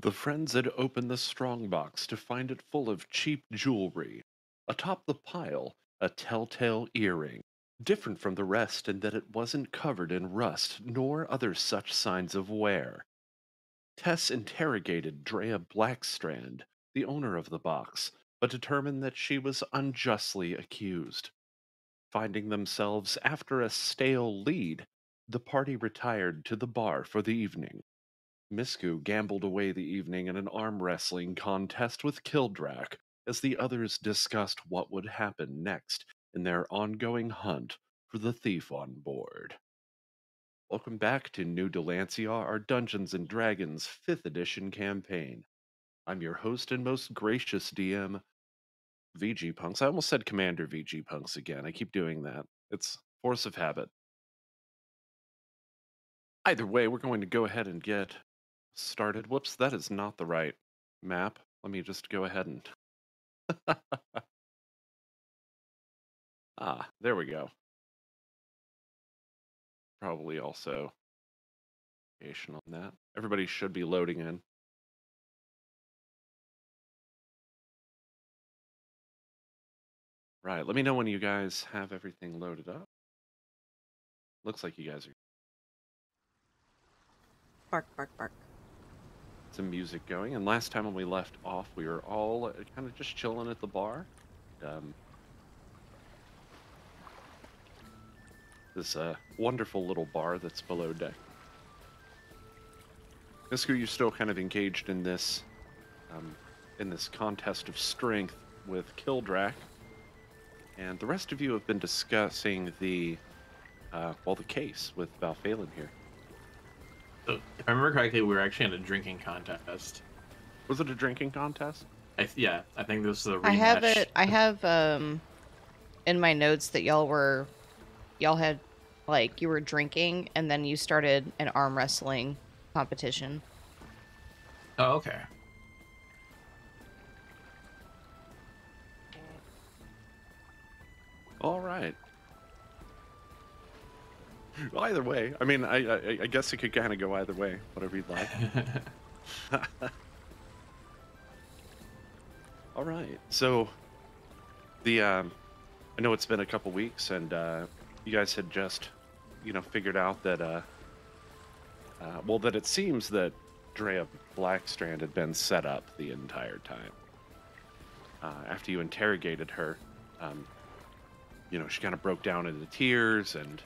The friends had opened the strongbox to find it full of cheap jewelry. Atop the pile, a telltale earring, different from the rest in that it wasn't covered in rust nor other such signs of wear. Tess interrogated Drea Blackstrand, the owner of the box, but determined that she was unjustly accused. Finding themselves after a stale lead, the party retired to the bar for the evening. Misku gambled away the evening in an arm wrestling contest with Kildrak as the others discussed what would happen next in their ongoing hunt for the thief on board. Welcome back to New Dalancia, our Dungeons and Dragons 5th edition campaign. I'm your host and most gracious DM, VGpunx. I almost said Commander VGpunx again. I keep doing that. It's force of habit. Either way, we're going to go ahead and get started. Whoops, that is not the right map. Let me just go ahead and. ah, there we go. Probably also on that. Everybody should be loading in. Right, let me know when you guys have everything loaded up. Looks like you guys are. Bark, bark, bark some music going. And last time when we left off, we were all uh, kind of just chilling at the bar. Um, this uh, wonderful little bar that's below deck. Misku, you're still kind of engaged in this, um, in this contest of strength with Kildrak, and the rest of you have been discussing the, uh, well, the case with Val'faelen here. So, if I remember correctly, we were actually in a drinking contest. Was it a drinking contest? I th- yeah, I think this is a rematch. I have it. I have um, in my notes that y'all were, y'all had, like, you were drinking and then you started an arm wrestling competition. Oh, okay. All right. Well, either way. I mean, I, I, I guess it could kind of go either way, whatever you'd like. All right. So, the um, I know it's been a couple weeks, and uh, you guys had just, you know, figured out that, uh, uh, well, that it seems that Drea Blackstrand had been set up the entire time. Uh, after you interrogated her, um, you know, she kind of broke down into tears and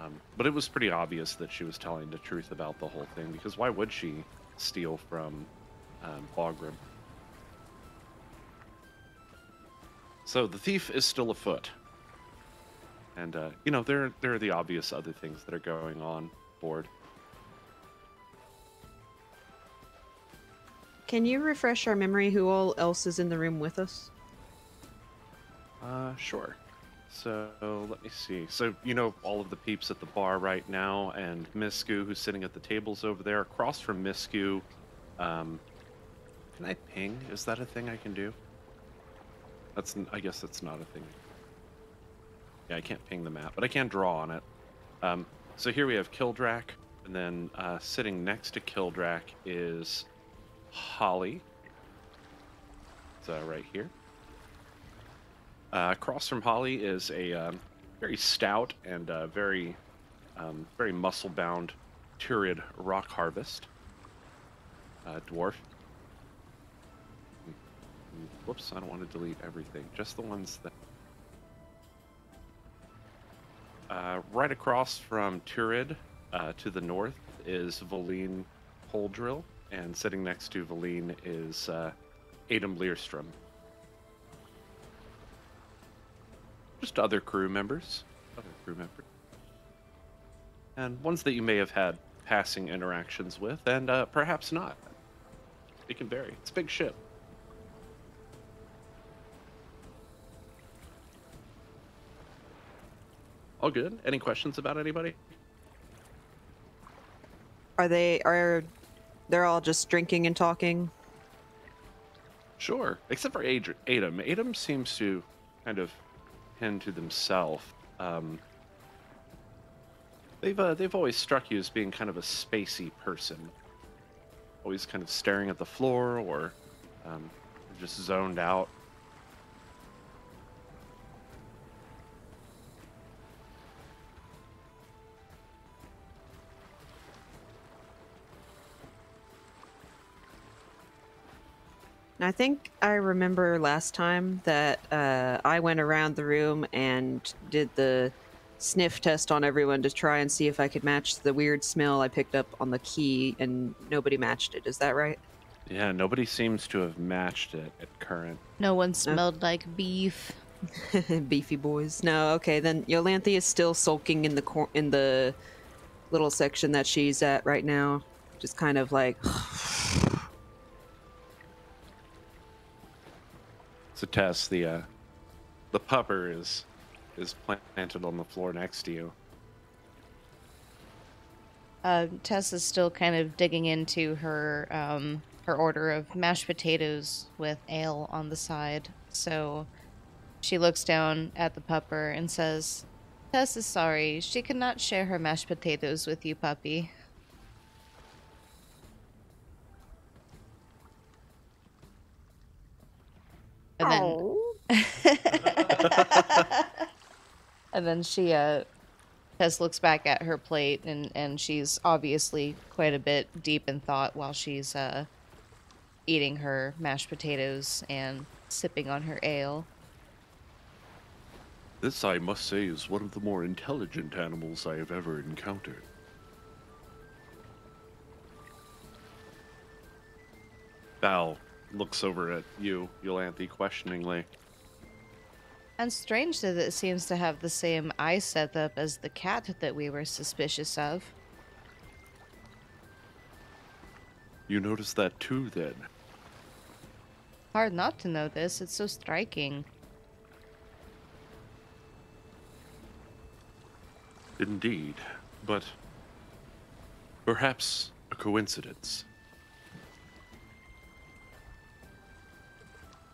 um, but it was pretty obvious that she was telling the truth about the whole thing because why would she steal from um, Bogrim? So the thief is still afoot, and uh, you know there there are the obvious other things that are going on board. Can you refresh our memory who all else is in the room with us? Uh, sure. So let me see. So you know all of the peeps at the bar right now, and Misku, who's sitting at the tables over there. Across from Misku, um, can I ping? Is that a thing I can do? That's I guess that's not a thing. Yeah, I can't ping the map, but I can draw on it. Um, so here we have Kildrak, and then uh, sitting next to Kildrak is Holly. It's uh, right here. Uh, across from Holly is a um, very stout and uh, very, um, very muscle-bound Turid rock harvest uh, dwarf. Whoops! I don't want to delete everything. Just the ones that. Uh, right across from Turid uh, to the north is Valine Holdrill, and sitting next to Valine is uh, Adam Learstrom. Just other crew members. Other crew members. And ones that you may have had passing interactions with, and uh, perhaps not. It can vary. It's a big ship. All good? Any questions about anybody? Are they are they're all just drinking and talking? Sure, except for Ad- Adam. Adam seems to kind of to themselves. Um, they've uh, they've always struck you as being kind of a spacey person. always kind of staring at the floor or um, just zoned out? And I think I remember last time that uh, I went around the room and did the sniff test on everyone to try and see if I could match the weird smell I picked up on the key, and nobody matched it. Is that right? Yeah, nobody seems to have matched it at current. No one smelled like beef. Beefy boys. No, okay, then Iolanthe is still sulking in the cor- in the little section that she's at right now, just kind of like So Tess, the uh, the pupper is is planted on the floor next to you. Uh, Tess is still kind of digging into her um, her order of mashed potatoes with ale on the side. So she looks down at the pupper and says, "Tess is sorry. She cannot share her mashed potatoes with you, puppy." And then and then she uh Tess looks back at her plate and and she's obviously quite a bit deep in thought while she's uh eating her mashed potatoes and sipping on her ale. This, I must say, is one of the more intelligent animals I have ever encountered. Val looks over at you, Iolanthe, questioningly. And strange that it seems to have the same eye setup as the cat that we were suspicious of. You noticed that too, then? Hard not to notice. it's so striking. Indeed, but perhaps a coincidence.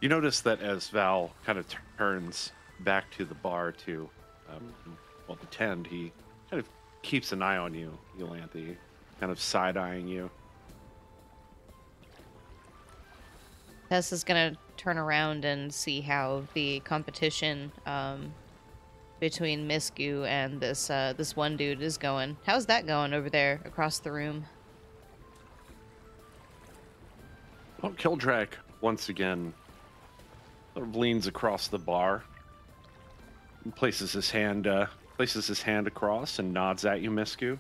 You notice that as Val kind of turns back to the bar to, um, well, to tend, he kind of keeps an eye on you, Iolanthe, kind of side eyeing you. Tess is gonna turn around and see how the competition um, between Misku and this uh, this one dude is going. How's that going over there across the room? Well, Kildrak once again sort of leans across the bar, places his hand uh, places his hand across and nods at you, Misku.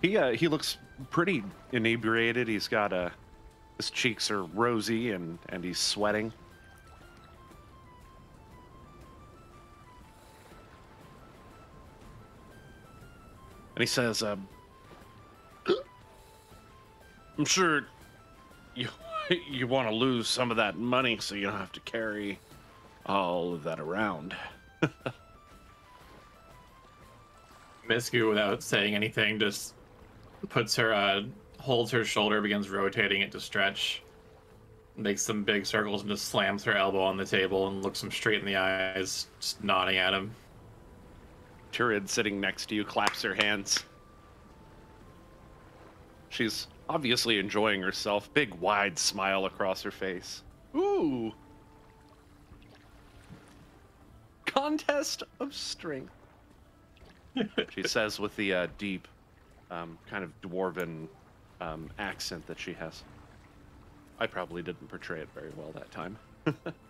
He uh, he looks pretty inebriated. He's got a his cheeks are rosy and and he's sweating. And he says, um, "I'm sure you want to lose some of that money so you don't have to carry all of that around." Misku, without saying anything, just puts her, uh, holds her shoulder, begins rotating it to stretch, makes some big circles, and just slams her elbow on the table and looks him straight in the eyes, just nodding at him. Turid sitting next to you claps her hands. She's obviously enjoying herself. Big wide smile across her face. Ooh. Contest of strength. she says with the uh, deep, um, kind of dwarven um, accent that she has. I probably didn't portray it very well that time.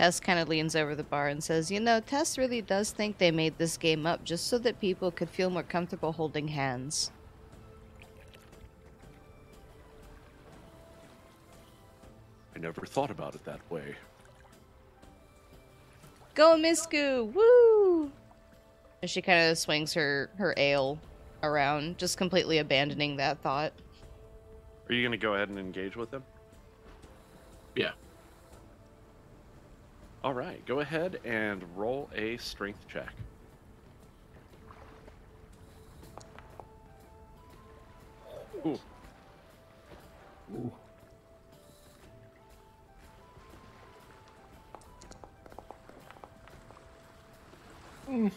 Tess kind of leans over the bar and says, You know, Tess really does think they made this game up just so that people could feel more comfortable holding hands. I never thought about it that way. Go, Misku! Woo! And she kind of swings her, her ale around, just completely abandoning that thought. Are you going to go ahead and engage with them? Yeah. All right, go ahead and roll a strength check. Ooh. Hmm.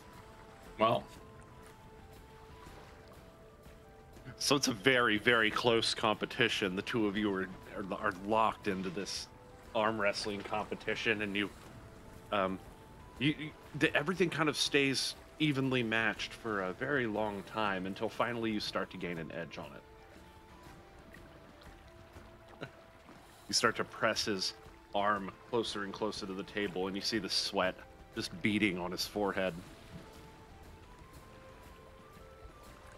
Well, So it's a very, very close competition. The two of you are are, are locked into this arm wrestling competition, and you, um, you, you the, everything kind of stays evenly matched for a very long time until finally you start to gain an edge on it. you start to press his arm closer and closer to the table, and you see the sweat just beating on his forehead.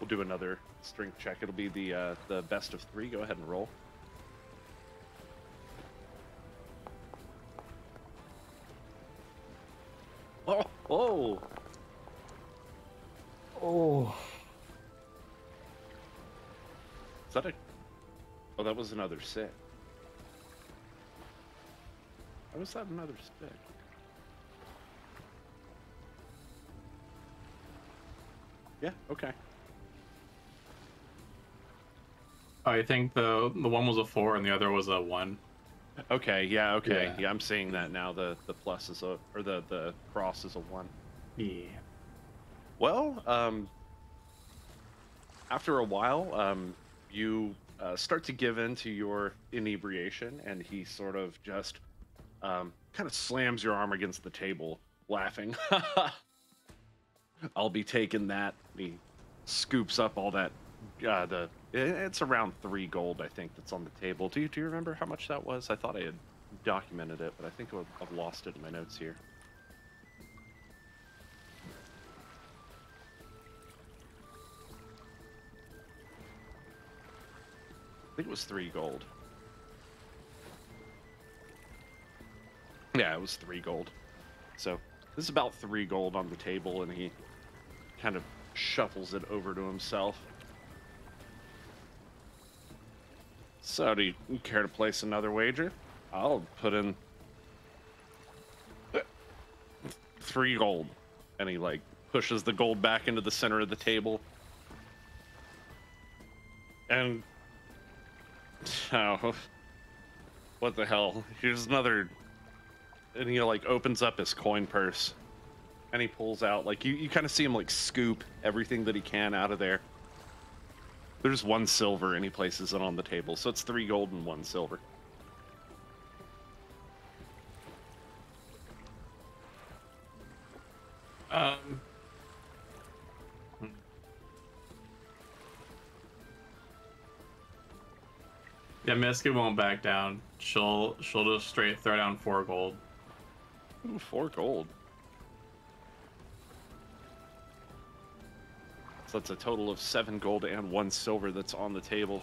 We'll do another strength check. It'll be the uh, the best of three. Go ahead and roll. Oh, oh, Oh. is that a? Oh, that was another set. How was that another six? Yeah. Okay. Oh, I think the the one was a four and the other was a one. Okay. Yeah. Okay. Yeah. Yeah. I'm seeing that now. The the plus is a or the the cross is a one. Yeah. Well, um, after a while, um, you uh, start to give in to your inebriation, and he sort of just um, kind of slams your arm against the table, laughing. I'll be taking that. He scoops up all that. Uh, the it's around three gold, I think, that's on the table. Do you do you remember how much that was? I thought I had documented it, but I think I've, lost it in my notes here. I think it was three gold. Yeah, it was three gold. So this is about three gold on the table, and he kind of shuffles it over to himself. So, do you care to place another wager? I'll put in three gold. And he, like, pushes the gold back into the center of the table. And Oh, what the hell? Here's another. And he like opens up his coin purse, and he pulls out like you. You kind of see him like scoop everything that he can out of there. There's one silver, and he places it on the table, so it's three gold and one silver. Um. Yeah, Misku won't back down. She'll she'll just straight throw down four gold. Ooh, four gold. That's a total of seven gold and one silver that's on the table.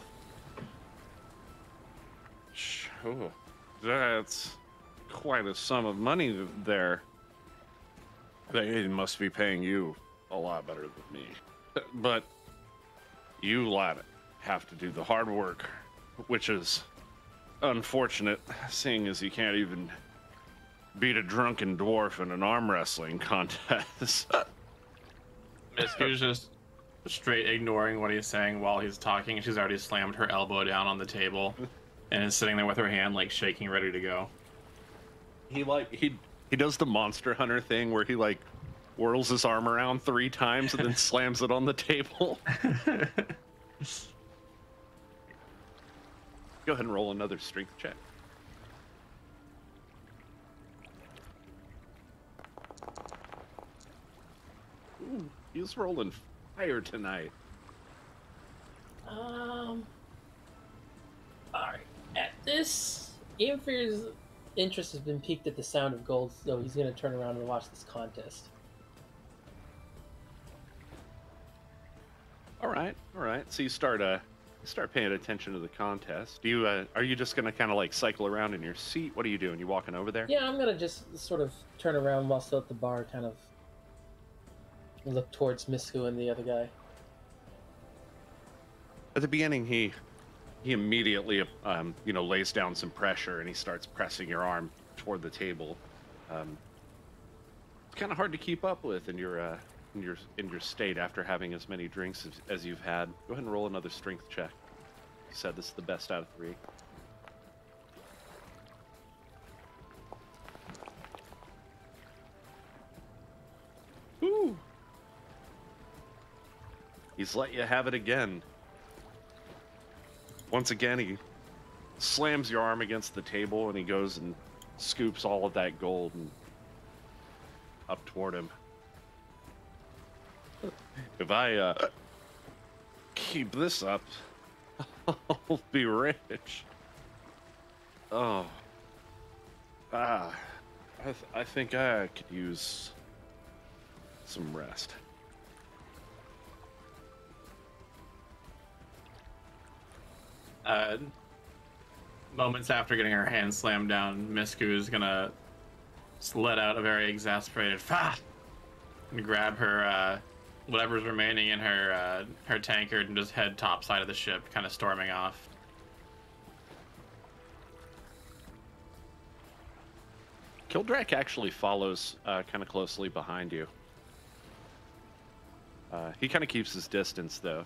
Sure. That's quite a sum of money there. They must be paying you a lot better than me. But you, lad, have to do the hard work, which is unfortunate, seeing as you can't even beat a drunken dwarf in an arm wrestling contest. Misku's just straight ignoring what he's saying while he's talking. She's already slammed her elbow down on the table and is sitting there with her hand like shaking, ready to go. he like he he does the monster hunter thing where he like whirls his arm around three times and then slams it on the table. Go ahead and roll another strength check. Ooh, he's rolling fire tonight. Um. Alright. At this, Ianfyr's interest has been piqued at the sound of gold, so he's going to turn around and watch this contest. All right, all right. So you start uh you start paying attention to the contest. Do you uh, are you just gonna kind of like cycle around in your seat? What are you doing? You walking over there? Yeah, I'm going to just sort of turn around while still at the bar, kind of look towards Misku and the other guy. At the beginning, he he immediately um, you know lays down some pressure and he starts pressing your arm toward the table. Um, it's kind of hard to keep up with in your uh, in your in your state after having as many drinks as, as you've had. Go ahead and roll another strength check. You said this is the best out of three. He's let you have it again. Once again, he slams your arm against the table and he goes and scoops all of that gold and up toward him. If I uh, keep this up, I'll be rich. Oh. Ah. I, th- I think I could use some rest. Uh, moments after getting her hand slammed down, Misku is gonna let out a very exasperated "fa" and grab her uh, whatever's remaining in her uh, her tankard and just head topside of the ship, kind of storming off. Kildrak actually follows uh, kind of closely behind you. Uh, he kind of keeps his distance, though.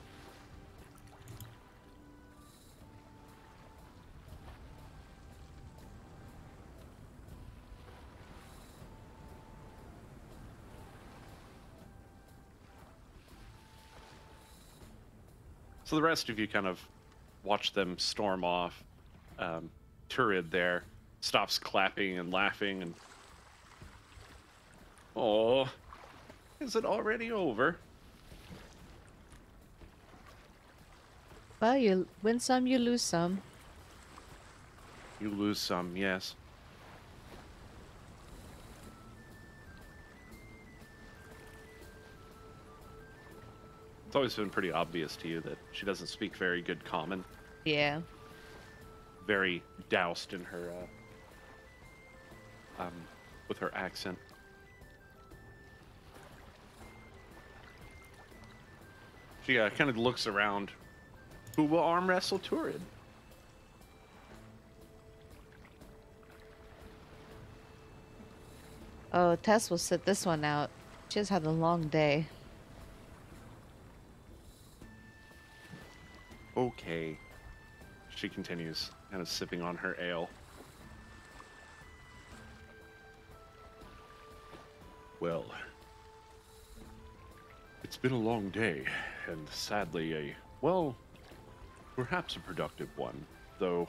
So the rest of you kind of watch them storm off. Um, Turid there stops clapping and laughing and. Oh, is it already over? Well, you win some, you lose some. You lose some, yes. Always been pretty obvious to you that she doesn't speak very good common. Yeah. Very doused in her, uh, um, with her accent. She uh, kind of looks around. Who will arm wrestle Turid? Oh, Tess will sit this one out. She has had a long day. Okay. She continues, kind of sipping on her ale. Well, it's been a long day, and sadly a, well, perhaps a productive one, though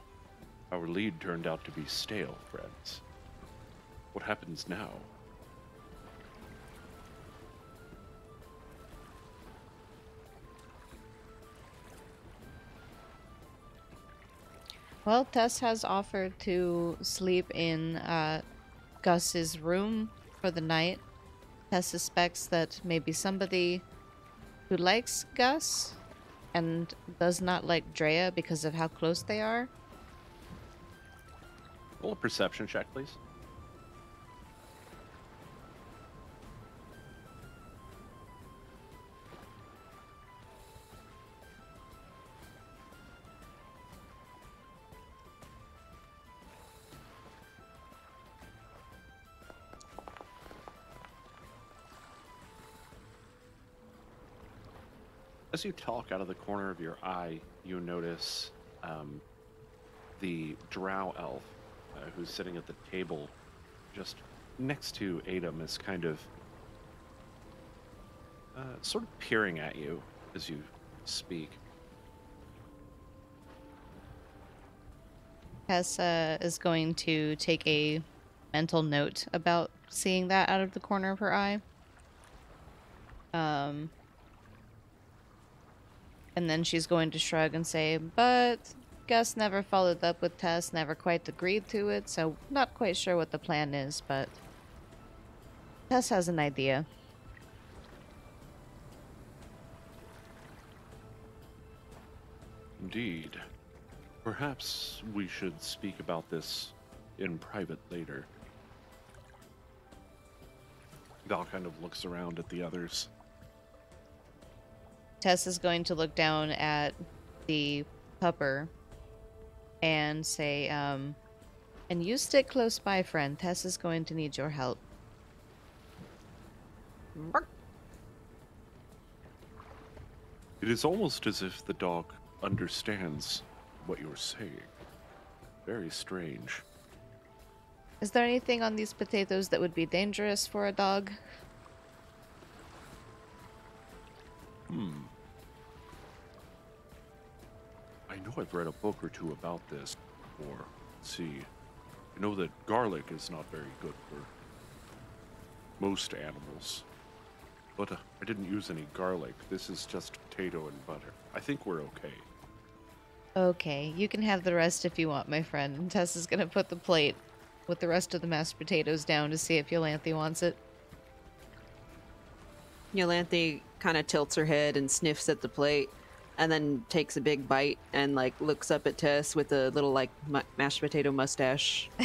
our lead turned out to be stale, friends. What happens now? Well, Tess has offered to sleep in uh, Gus's room for the night. Tess suspects that maybe somebody who likes Gus and does not like Drea because of how close they are. Roll a perception check, please. As you talk out of the corner of your eye, you notice um, the drow elf uh, who's sitting at the table just next to Adam is kind of uh, sort of peering at you as you speak. Tess uh, is going to take a mental note about seeing that out of the corner of her eye. Um, and then she's going to shrug and say, but Gus never followed up with Tess, never quite agreed to it, so not quite sure what the plan is, but Tess has an idea. Indeed. Perhaps we should speak about this in private later. Val kind of looks around at the others. Tess is going to look down at the pupper and say, um, and you stick close by, friend. Tess is going to need your help. It is almost as if the dog understands what you're saying. Very strange. Is there anything on these potatoes that would be dangerous for a dog? Hmm. I know I've read a book or two about this. Or, let's see. I know that garlic is not very good for most animals. But uh, I didn't use any garlic. This is just potato and butter. I think we're okay. Okay, you can have the rest if you want, my friend. And Tess is gonna put the plate with the rest of the mashed potatoes down to see if Iolanthe wants it. Iolanthe kind of tilts her head and sniffs at the plate, and then takes a big bite and like looks up at Tess with a little like mashed potato mustache.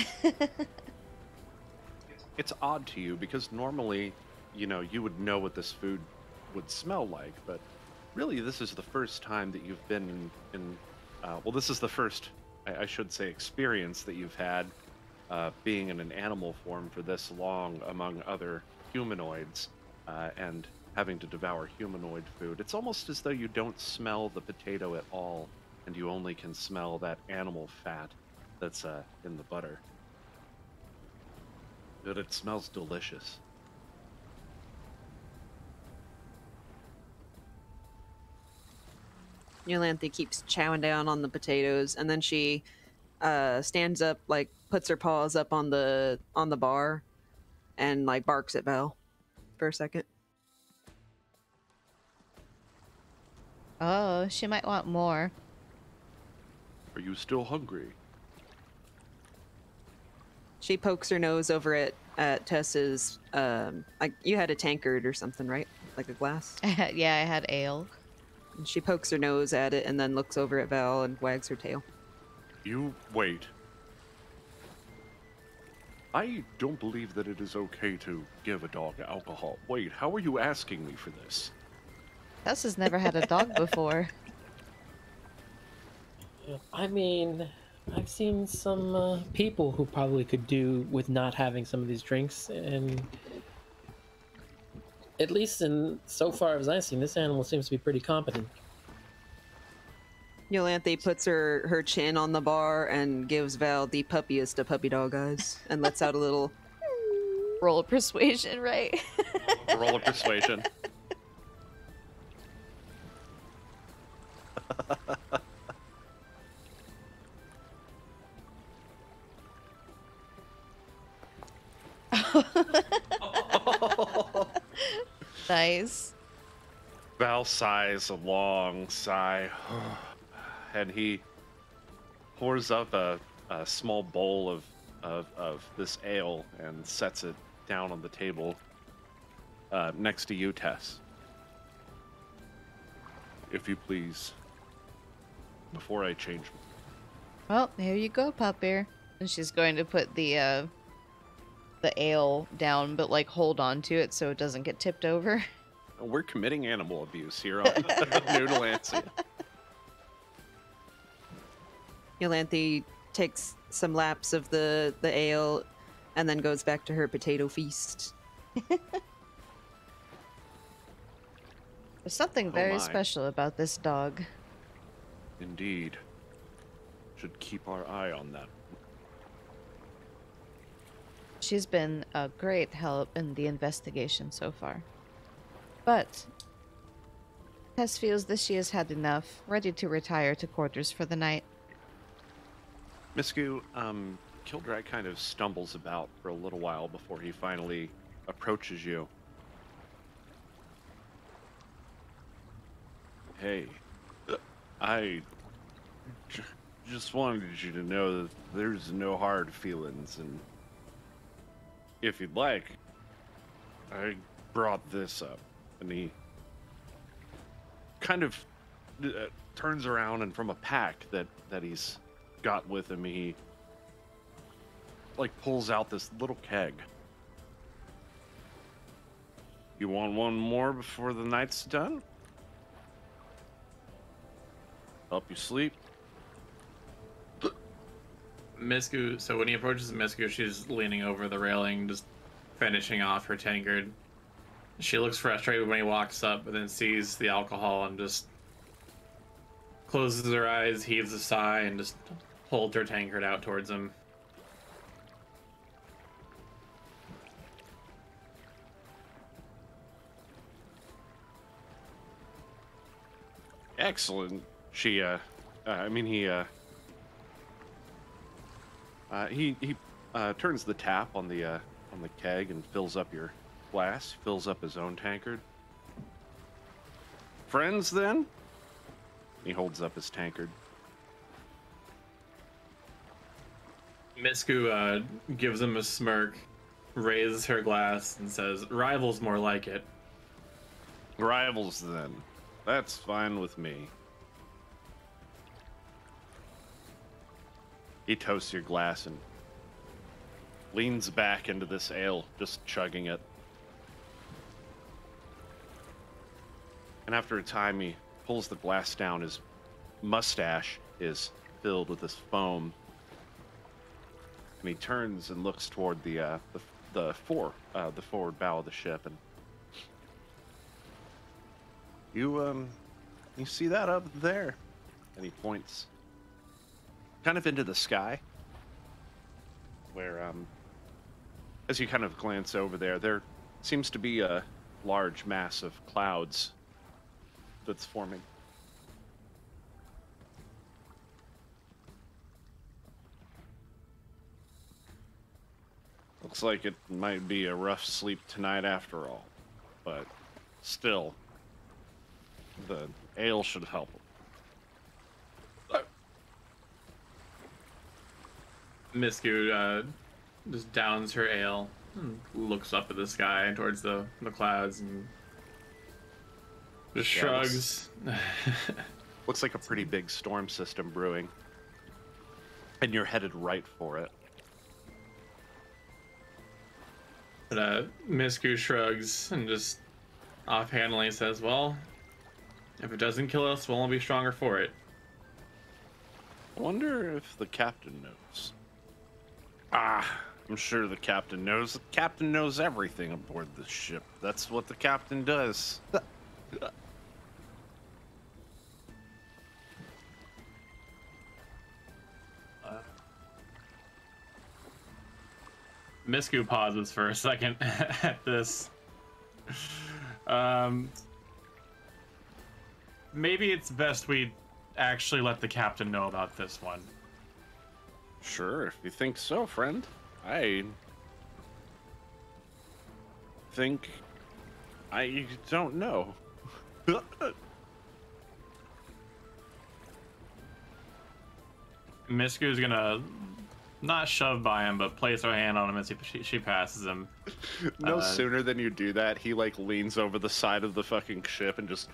It's odd to you because normally, you know, you would know what this food would smell like, but really, this is the first time that you've been in. in uh, well, this is the first, I, I should say, experience that you've had uh, being in an animal form for this long among other humanoids uh, and having to devour humanoid food. It's almost as though you don't smell the potato at all, and you only can smell that animal fat that's uh, in the butter. But it smells delicious. Iolanthe keeps chowing down on the potatoes, and then she uh, stands up, like puts her paws up on the on the bar, and like barks at Val for a second. Oh, she might want more. Are you still hungry? She pokes her nose over at at Tess's. Um, like you had a tankard or something, right? Like a glass. yeah, I had ale. And she pokes her nose at it and then looks over at Val and wags her tail. You wait. I don't believe that it is okay to give a dog alcohol. Wait, how are you asking me for this? Tess has never had a dog before. I mean, I've seen some uh, people who probably could do with not having some of these drinks, and at least in so far as I've seen, this animal seems to be pretty competent. Iolanthe puts her her chin on the bar and gives Val the puppiest of puppy dog eyes and lets out a little. Roll of persuasion, right? Roll of persuasion. nice. Val sighs a long sigh, and he pours up a, a small bowl of, of, of this ale and sets it down on the table uh, next to you, Tess. If you please, before I change. Well, here you go, pup bear. And she's going to put the uh the ale down, but like hold on to it so it doesn't get tipped over. We're committing animal abuse here on Noodle Noodleancy. Iolanthe takes some laps of the the ale, and then goes back to her potato feast. There's something Oh very my. special about this dog. Indeed. Should keep our eye on that. She's been a great help in the investigation so far. But Tess feels that she has had enough, ready to retire to quarters for the night. Misku, um, Kildrak kind of stumbles about for a little while before he finally approaches you. Hey, I just wanted you to know that there's no hard feelings, and if you'd like, I brought this up. And he kind of uh, turns around, and from a pack that, that he's got with him, he like pulls out this little keg. You want one more before the night's done? Help you sleep? Misku, so when he approaches Misku, she's leaning over the railing, just finishing off her tankard. She looks frustrated when he walks up, but then sees the alcohol and just closes her eyes, heaves a sigh, and just holds her tankard out towards him. Excellent. She uh Uh, I mean, he uh, uh, he he uh, turns the tap on the uh, on the keg and fills up your glass. Fills up his own tankard. Friends, then. He holds up his tankard. Misku uh, gives him a smirk, raises her glass, and says, "Rivals more like it." Rivals, then. That's fine with me. He toasts your glass and leans back into this ale, just chugging it. And after a time, he pulls the glass down. His mustache is filled with this foam. And he turns and looks toward the uh, the, the fore uh, the forward bow of the ship, and you um, you see that up there? And he points kind of into the sky, where um, as you kind of glance over there, there seems to be a large mass of clouds that's forming. Looks like it might be a rough sleep tonight after all, but still, the ale should help him. Misku uh, just downs her ale, and looks up at the sky and towards the, the clouds, and just Yeah, shrugs. Looks like a pretty big storm system brewing. And you're headed right for it. But uh, Misku shrugs and just offhandedly says, "Well, if it doesn't kill us, we'll all be stronger for it." I wonder if the captain knows. Ah, I'm sure the captain knows. The captain knows everything aboard this ship. That's what the captain does. Misku pauses for a second at this. Um, maybe it's best we actually let the captain know about this one. Sure, if you think so, friend. I think I don't know. Misku's gonna not shove by him, but place her hand on him as he, she, she passes him. no Uh, sooner than you do that, he like leans over the side of the fucking ship and just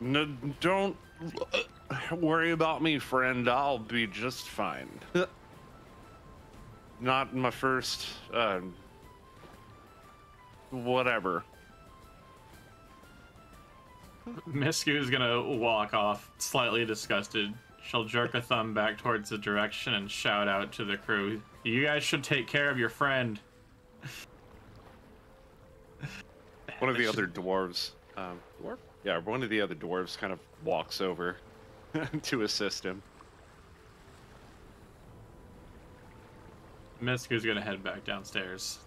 No, don't worry about me, friend. I'll be just fine. Not my first, uh, whatever. Misku's gonna walk off, slightly disgusted. She'll jerk a thumb back towards the direction and shout out to the crew, You guys should take care of your friend. One of the other dwarves, um, dwarf? Yeah, one of the other dwarves kind of walks over to assist him. Misku's gonna head back downstairs.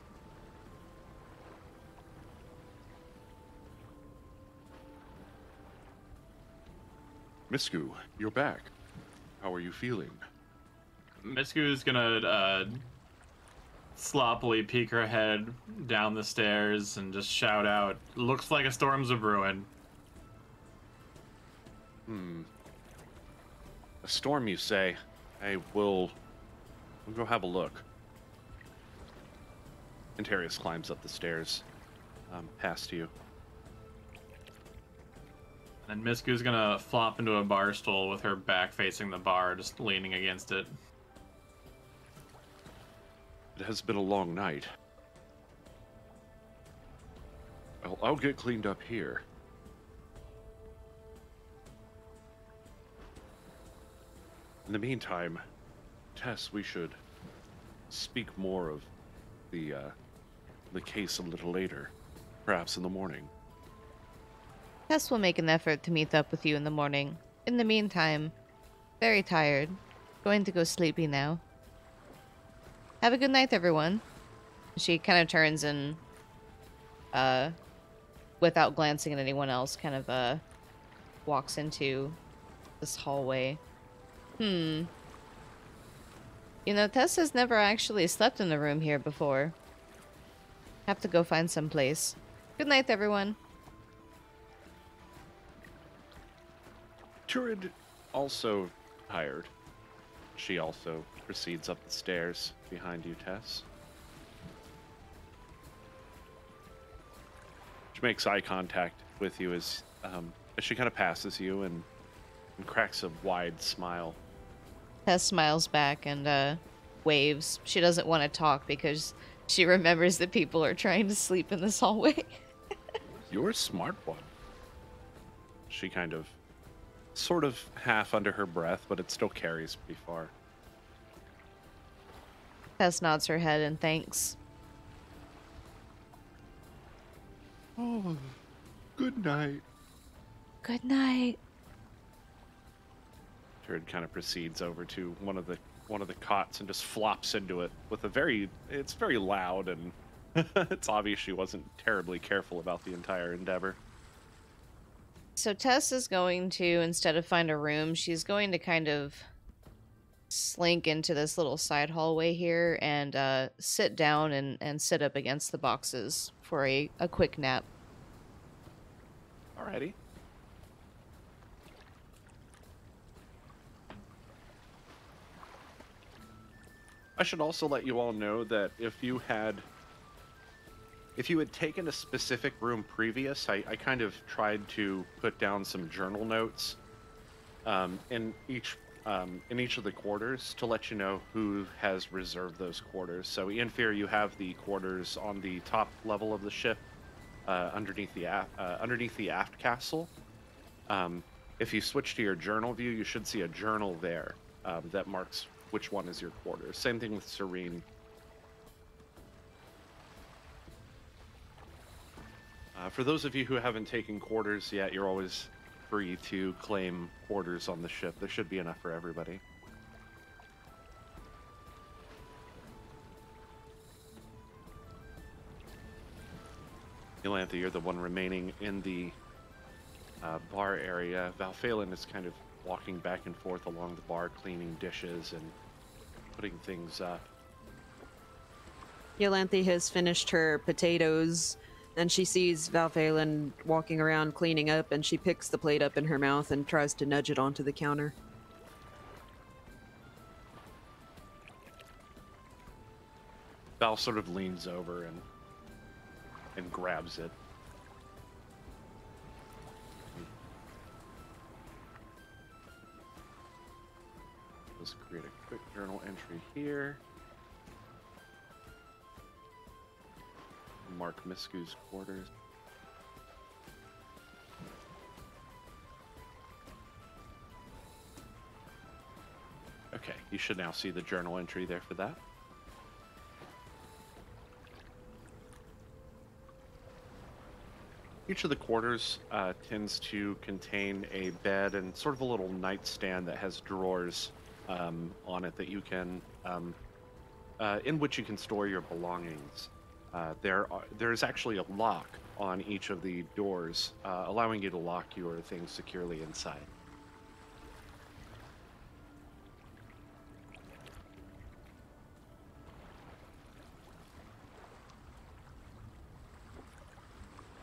Misku, you're back. How are you feeling? Misku's gonna uh, sloppily peek her head down the stairs and just shout out, Looks like a storm's a brewing. Hmm. A storm, you say? I will. We'll go have a look. And Anterius climbs up the stairs, um, past you. And Misku's gonna flop into a bar stool with her back facing the bar, just leaning against it. It has been a long night. I'll, I'll get cleaned up here. In the meantime, Tess, we should speak more of the uh, the case a little later, perhaps in the morning. Tess will make an effort to meet up with you in the morning. In the meantime, very tired. Going to go sleepy now. Have a good night, everyone. She kind of turns and uh without glancing at anyone else, kind of uh walks into this hallway. Hmm. You know, Tessa's never actually slept in the room here before. Have to go find some place. Good night, everyone. Turid also tired. She also proceeds up the stairs behind you, Tess. She makes eye contact with you as, um, as she kind of passes you and, and cracks a wide smile. Tess smiles back and uh, waves. She doesn't want to talk because she remembers that people are trying to sleep in this hallway. You're a smart one. She kind of, sort of half under her breath, but it still carries pretty far. Tess nods her head and thanks. Oh, good night. Good night. Turid kind of proceeds over to one of the one of the cots and just flops into it with a very it's very loud and it's obvious she wasn't terribly careful about the entire endeavor. So Tess is going to, instead of find a room, she's going to kind of slink into this little side hallway here and uh, sit down and, and sit up against the boxes for a, a quick nap. Alrighty. I should also let you all know that if you had if you had taken a specific room previous, I, I kind of tried to put down some journal notes um, in each um, in each of the quarters to let you know who has reserved those quarters. So Ianfyr, you have the quarters on the top level of the ship, uh, underneath the aft, uh, underneath the aft castle. Um, if you switch to your journal view, you should see a journal there um, that marks which one is your quarters. Same thing with Cyrene. Uh, for those of you who haven't taken quarters yet, you're always free to claim quarters on the ship. There should be enough for everybody. Iolanthe, you're the one remaining in the uh, bar area. Val'faelen is kind of walking back and forth along the bar, cleaning dishes and putting things up. Iolanthe has finished her potatoes, and she sees Val'faelen walking around cleaning up, and she picks the plate up in her mouth and tries to nudge it onto the counter. Val sort of leans over and and grabs it. Let's create a quick journal entry here. Mark Misku's quarters. Okay, you should now see the journal entry there for that. Each of the quarters uh, tends to contain a bed and sort of a little nightstand that has drawers um, on it that you can, um, uh, in which you can store your belongings. Uh, there, are, there is actually a lock on each of the doors, uh, allowing you to lock your things securely inside.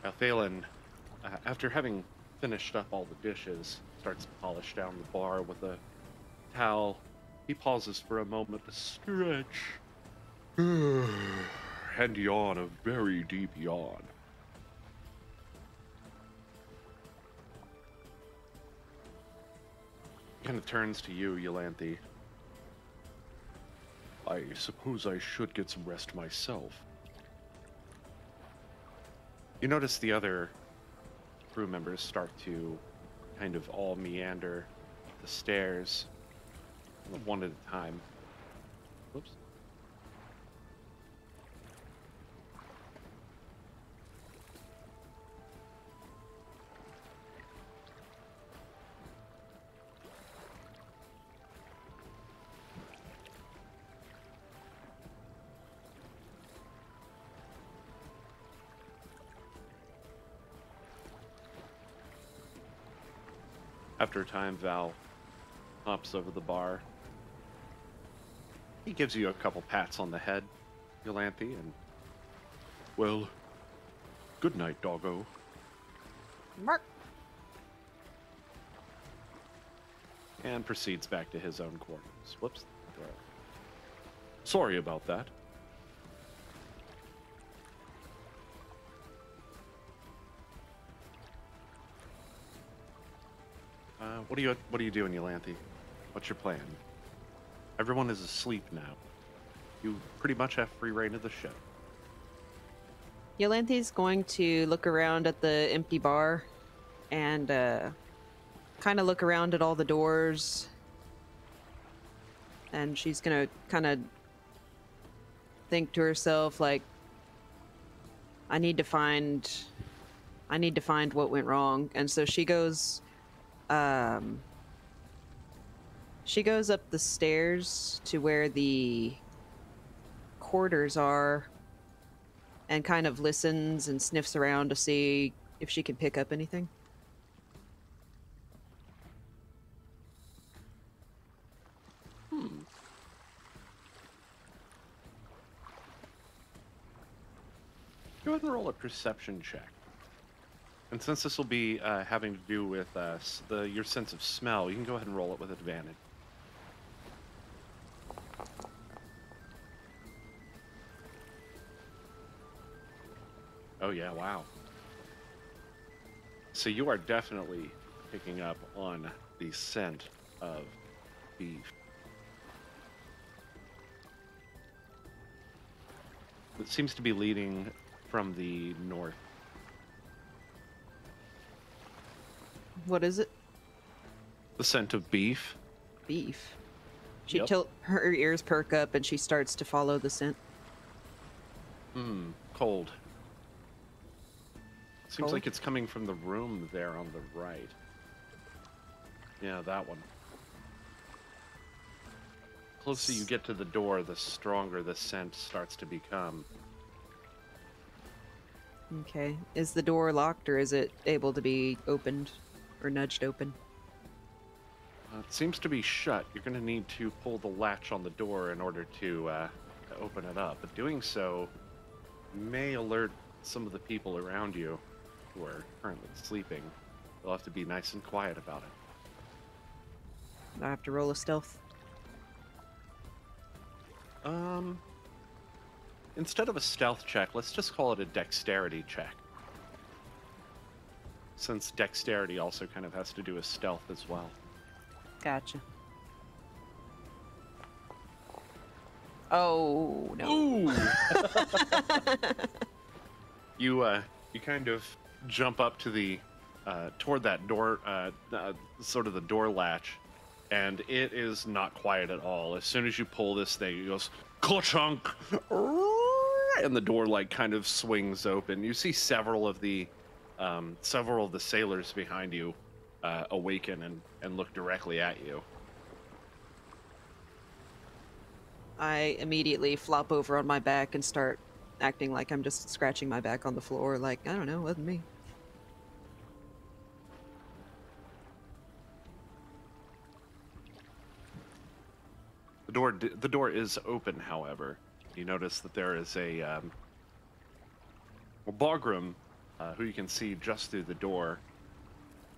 Now, Thalen, uh, after having finished up all the dishes, starts to polish down the bar with a towel. He pauses for a moment to stretch and yawn a very deep yawn. Kind of turns to you, Iolanthe. I suppose I should get some rest myself. You notice the other crew members start to kind of all meander the stairs one at a time. Whoops. After a time, Val hops over the bar. He gives you a couple pats on the head, Iolanthe, and well, good night, doggo. Mark. and proceeds back to his own quarters. Whoops. Sorry about that. What are you What are you doing, Iolanthe? What's your plan? Everyone is asleep now. You pretty much have free reign of the ship. Iolanthe's going to look around at the empty bar and uh, kind of look around at all the doors. And she's going to kind of think to herself, like, I need to find. I need to find what went wrong. And so she goes. Um, she goes up the stairs to where the quarters are and kind of listens and sniffs around to see if she can pick up anything. Go ahead and roll a perception check. And since this will be uh, having to do with uh, the your sense of smell, you can go ahead and roll it with advantage. Oh yeah, wow. So you are definitely picking up on the scent of beef. It seems to be leading from the north. What is it? The scent of beef. Beef. She Yep. tilt her ears perk up and she starts to follow the scent. Hmm, cold. Seems Cold? like it's coming from the room there on the right. Yeah, that one. Closer you get to the door, the stronger the scent starts to become. Okay. Is the door locked or is it able to be opened or nudged open? Uh, it seems to be shut. You're going to need to pull the latch on the door in order to, uh, open it up. But doing so may alert some of the people around you who are currently sleeping. They'll have to be nice and quiet about it. I have to roll a stealth. Um, instead of a stealth check, let's just call it a dexterity check. Since dexterity also kind of has to do with stealth as well. Gotcha. Oh no. Ooh! you uh, you kind of jump up to the uh, toward that door, uh, uh, sort of the door latch, and it is not quiet at all. As soon as you pull this thing, it goes ka-chunk, and the door like kind of swings open. You see several of the um, several of the sailors behind you uh, awaken and, and look directly at you. I immediately flop over on my back and start acting like I'm just scratching my back on the floor, like, I don't know, wasn't me. The door the door is open, however. You notice that there is a um, well, Bagram, uh, who you can see just through the door,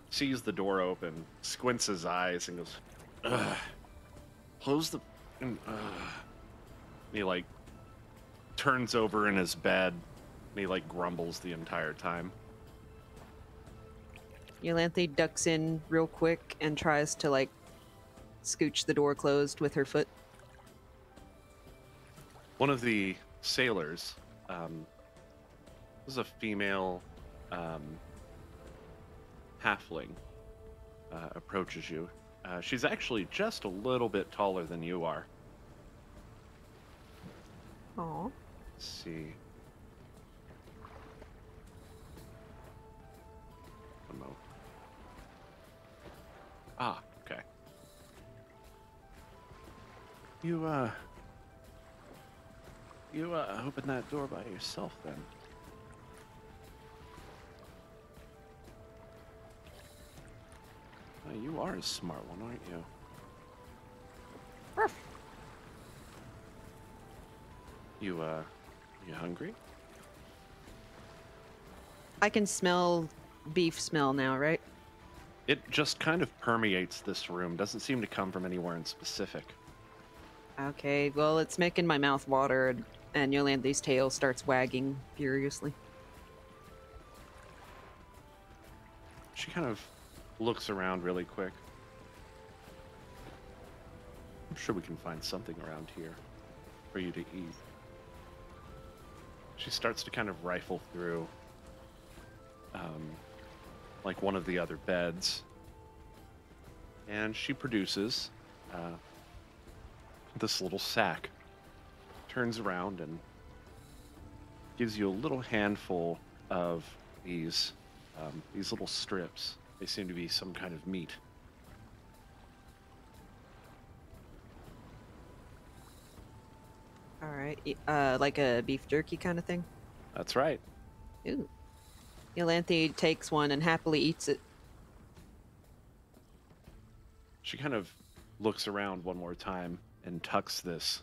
sees the door open, squints his eyes, and goes, Ugh, "Close the." And, ugh." And he like turns over in his bed, and he like grumbles the entire time. Iolanthe ducks in real quick and tries to, like, scooch the door closed with her foot. One of the sailors, um, this is a female um, halfling, uh, approaches you. Uh, she's actually just a little bit taller than you are. Oh. Let's see. Ah, okay. You, uh. You, uh, opened that door by yourself then? You are a smart one, aren't you? You, uh, you hungry? I can smell beef smell now, right? It just kind of permeates this room. Doesn't seem to come from anywhere in specific. Okay, well, it's making my mouth water, and, and Iolanthe's tail starts wagging furiously. She kind of looks around really quick. I'm sure we can find something around here for you to eat. She starts to kind of rifle through, um, like one of the other beds, and she produces uh, this little sack. Turns around and gives you a little handful of these um, these little strips. They seem to be some kind of meat. All right, uh, like a beef jerky kind of thing. That's right. Ooh. Iolanthe takes one and happily eats it. She kind of looks around one more time and tucks this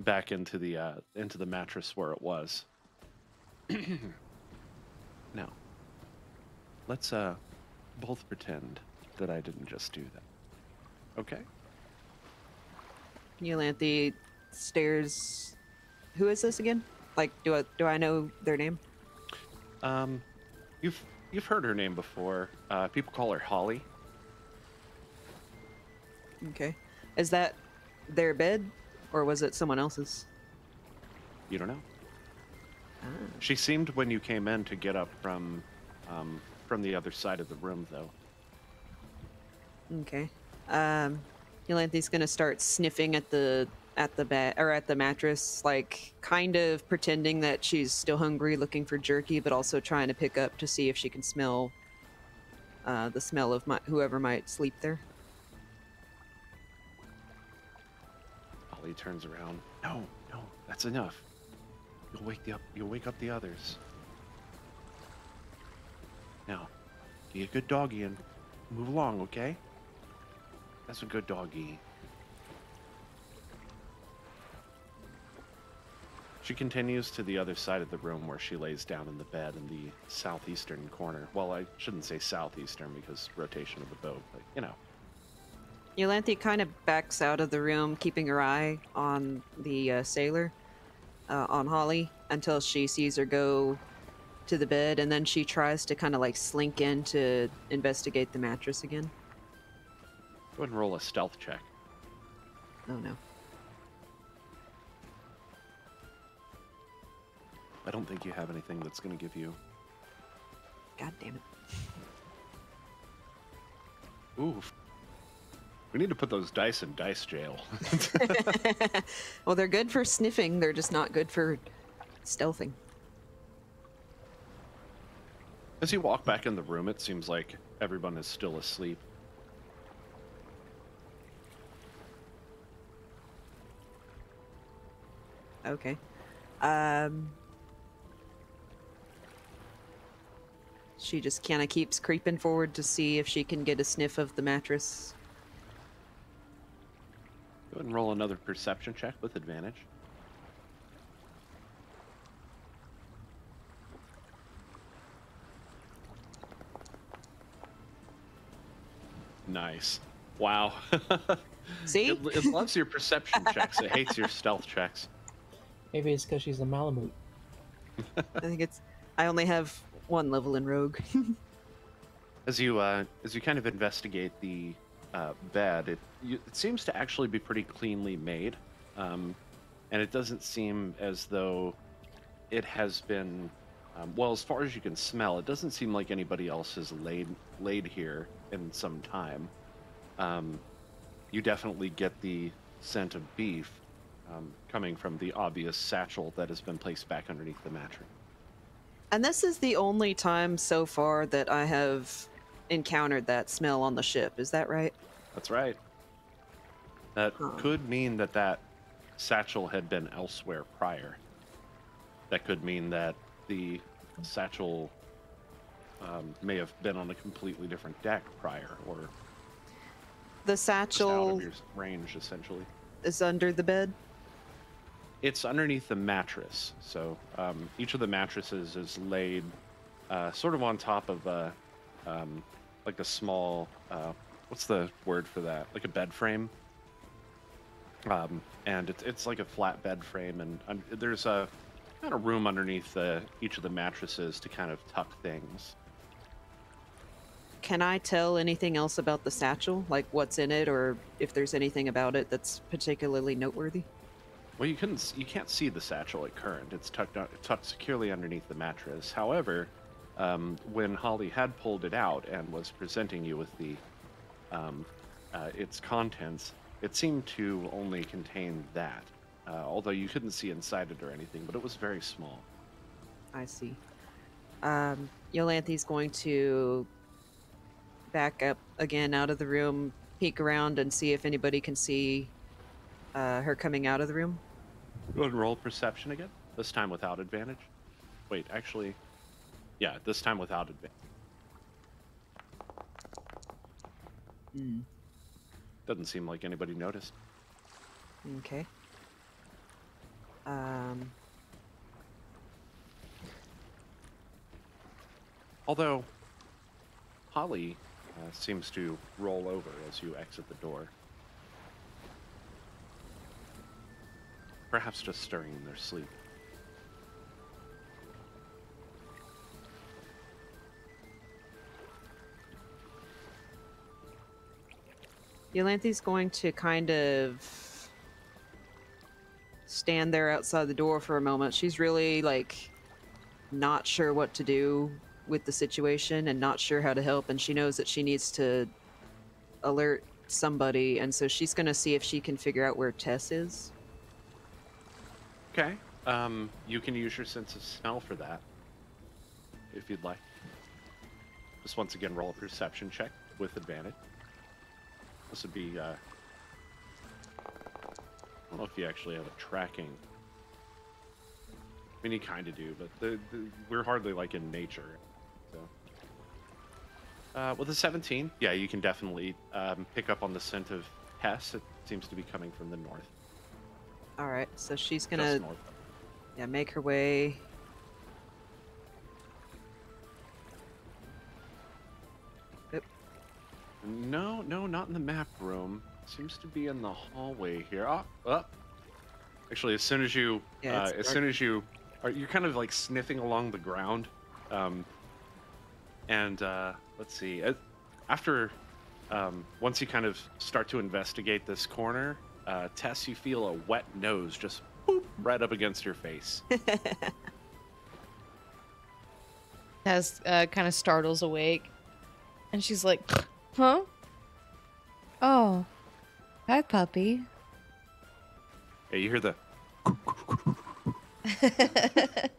back into the uh, into the mattress where it was. now, let's uh both pretend that I didn't just do that. Okay? Iolanthe stares. Who is this again? Like, do I do I know their name? Um, you've you've heard her name before. Uh, people call her Holly. Okay, is that their bed, or was it someone else's? You don't know. Ah. She seemed when you came in to get up from um, from the other side of the room, though. Okay. Um, Iolanthe's gonna start sniffing at the at the bed or at the mattress, like kind of pretending that she's still hungry, looking for jerky, but also trying to pick up to see if she can smell uh, the smell of my, whoever might sleep there. Holly turns around. No, no, that's enough. You'll wake the up. You'll wake up the others. Now, be a good doggy and move along, okay? That's a good doggy. She continues to the other side of the room where she lays down in the bed in the southeastern corner. Well, I shouldn't say southeastern because rotation of the boat, but you know. Iolanthe kind of backs out of the room, keeping her eye on the uh, sailor, uh, on Holly, until she sees her go to the bed, and then she tries to kind of like slink in to investigate the mattress again. Go ahead and roll a stealth check. Oh no. I don't think you have anything that's going to give you. God damn it. Oof. We need to put those dice in dice jail. well, they're good for sniffing, they're just not good for stealthing. As you walk back in the room, it seems like everyone is still asleep. Okay. Um. She just kind of keeps creeping forward to see if she can get a sniff of the mattress. Go ahead and roll another perception check with advantage. Nice. Wow. See? it, it loves your perception checks. It hates your stealth checks. Maybe it's because she's a Malamute. I think it's. I only have one level in Rogue. As you uh, as you kind of investigate the uh, bed, it you, it seems to actually be pretty cleanly made, um, and it doesn't seem as though it has been. Um, well, as far as you can smell, it doesn't seem like anybody else has laid laid here in some time. Um, you definitely get the scent of beef um, coming from the obvious satchel that has been placed back underneath the mattress. and this is the only time so far that I have encountered that smell on the ship. Is that right? That's right. That Huh. could mean that that satchel had been elsewhere prior. That could mean that the satchel um, may have been on a completely different deck prior, or The satchel range, essentially. is under the bed. It's underneath the mattress, so um, each of the mattresses is laid uh, sort of on top of a, um, like a small, uh, what's the word for that? Like a bed frame. Um, and it's it's like a flat bed frame, and um, there's a kind of room underneath the, each of the mattresses to kind of tuck things. Can I tell anything else about the satchel? Like what's in it, or if there's anything about it that's particularly noteworthy? Well, you couldn't you can't see the satchel at current. It's tucked tucked securely underneath the mattress. However, um, when Holly had pulled it out and was presenting you with the um, uh, its contents, it seemed to only contain that. Uh, although you couldn't see inside it or anything, but it was very small. I see. Um, Iolanthe's going to back up again out of the room, peek around, and see if anybody can see uh, her coming out of the room. Go ahead and roll perception again. This time without advantage. Wait, actually, yeah, this time without advantage. Doesn't seem like anybody noticed. Okay. Um, Although Holly uh, seems to roll over as you exit the door. Perhaps just stirring in their sleep. Iolanthe's going to kind of stand there outside the door for a moment. She's really like not sure what to do with the situation and not sure how to help and she knows that she needs to alert somebody and so she's going to see if she can figure out where Tess is. Okay. Um, you can use your sense of smell for that, if you'd like. Just once again, roll a perception check with advantage. This would be. Uh, I don't know if you actually have a tracking. I mean, you kind of do, but the, the, we're hardly like in nature. So, uh, with a 17, yeah, you can definitely um, pick up on the scent of Tess. It seems to be coming from the north. All right, so she's going to yeah, make her way No, no, not in the map room. Seems to be in the hallway here. Oh, oh. Actually, as soon as you, Yeah, uh, as dark. soon as you, are you're kind of like sniffing along the ground, um, and uh, let's see. uh, After, um, once you kind of start to investigate this corner, uh, Tess, you feel a wet nose just boop, right up against your face. Tess uh, kind of startles awake, and she's like, "Huh? Oh, hi, puppy." Hey, you hear the.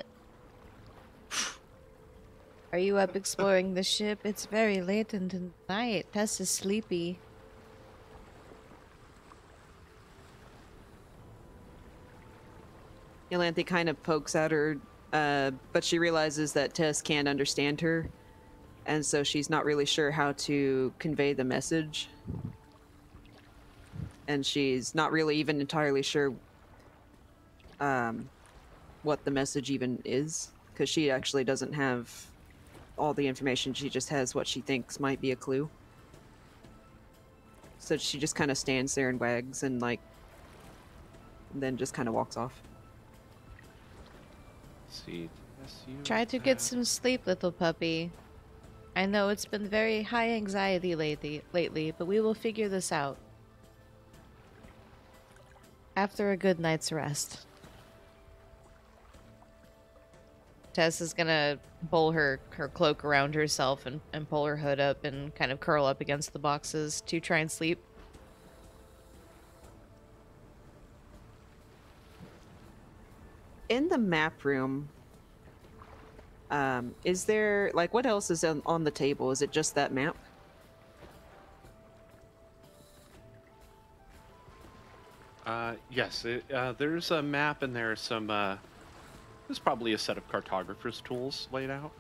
Are you up exploring the ship? It's very late in the night. Tess is sleepy. Iolanthe kind of pokes at her, uh, but she realizes that Tess can't understand her, and so she's not really sure how to convey the message. And she's not really even entirely sure um, what the message even is, because she actually doesn't have all the information. She just has what she thinks might be a clue. So she just kind of stands there and wags and, like, then just kind of walks off. See. Try to get some sleep, little puppy. I know it's been very high anxiety lately, lately, but we will figure this out. After a good night's rest. Tess is gonna pull her, her cloak around herself and, and pull her hood up and kind of curl up against the boxes to try and sleep. in the map room um is there like what else is on, on the table is it just that map Yes, it, uh, there's a map and there. some, uh, there's probably a set of cartographer's tools laid out.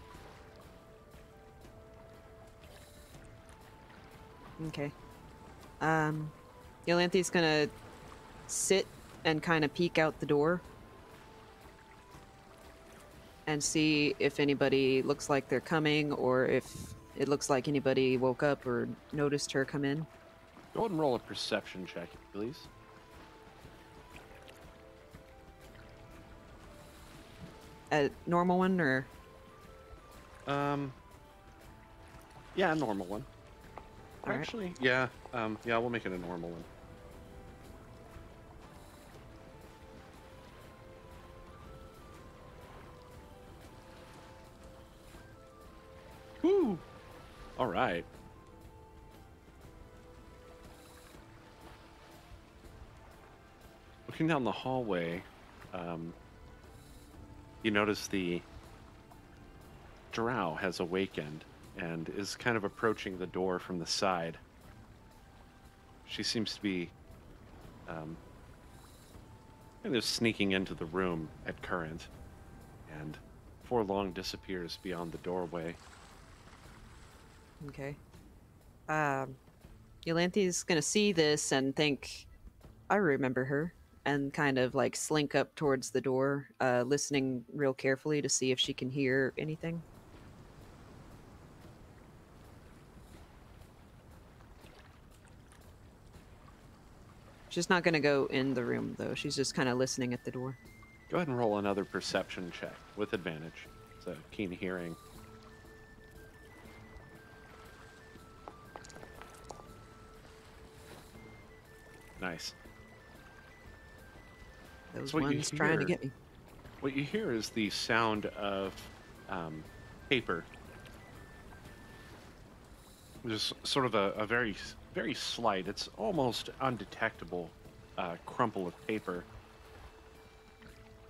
Okay. Um, Iolanthe's gonna sit and kind of peek out the door and see if anybody looks like they're coming or if it looks like anybody woke up or noticed her come in. Go ahead and roll a perception check, please. A normal one or Um. Yeah, a normal one. Alright. Actually, yeah. Um. Yeah, we'll make it a normal one. Woo! All right. Looking down the hallway, um, you notice the drow has awakened and is kind of approaching the door from the side. She seems to be um, kind of sneaking into the room at current and for long disappears beyond the doorway. Okay. Um, Iolanthe's gonna see this and think, I remember her, and kind of like slink up towards the door, uh, listening real carefully to see if she can hear anything. She's not gonna go in the room though. She's just kind of listening at the door. Go ahead and roll another perception check with advantage. It's a keen hearing. Nice. Those what you ones trying to hear. get me. What you hear is the sound of um, paper. Just sort of a, a very, very slight, it's almost undetectable uh, crumple of paper.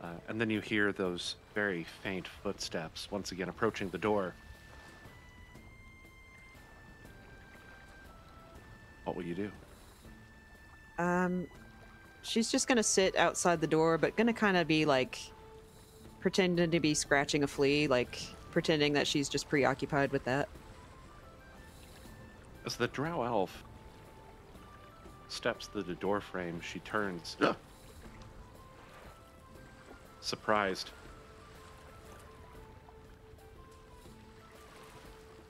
Uh, and then you hear those very faint footsteps once again approaching the door. What will you do? Um, she's just gonna sit outside the door, but gonna kind of be like pretending to be scratching a flea, like pretending that she's just preoccupied with that. As the drow elf steps to the door frame, she turns. Surprised.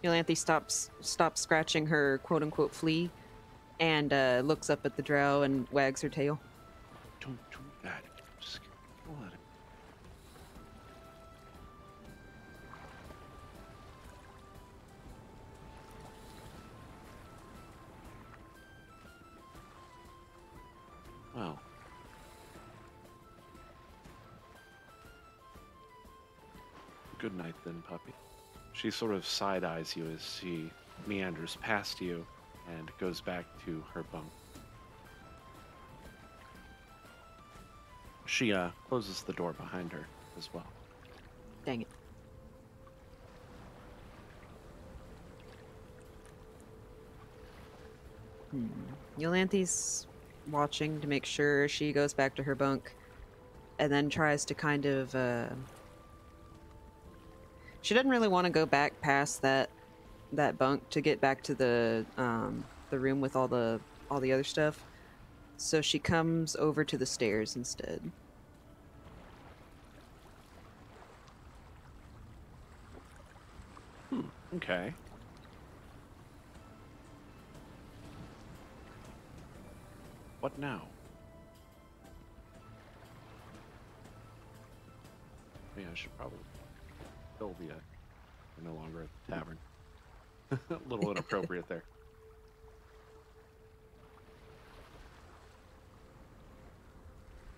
Iolanthe stops stops scratching her quote unquote flea, and uh, looks up at the drow and wags her tail. Don't do that. Just it. Well. Good night then, puppy. She sort of side eyes you as she meanders past you and goes back to her bunk. She uh, closes the door behind her as well. Dang it. Hmm. Iolanthe's watching to make sure she goes back to her bunk and then tries to kind of uh she doesn't really want to go back past that that bunk to get back to the um the room with all the all the other stuff so she comes over to the stairs instead Hmm, Okay. What now? Yeah, I should probably still be we're no longer at the tavern. A little inappropriate there.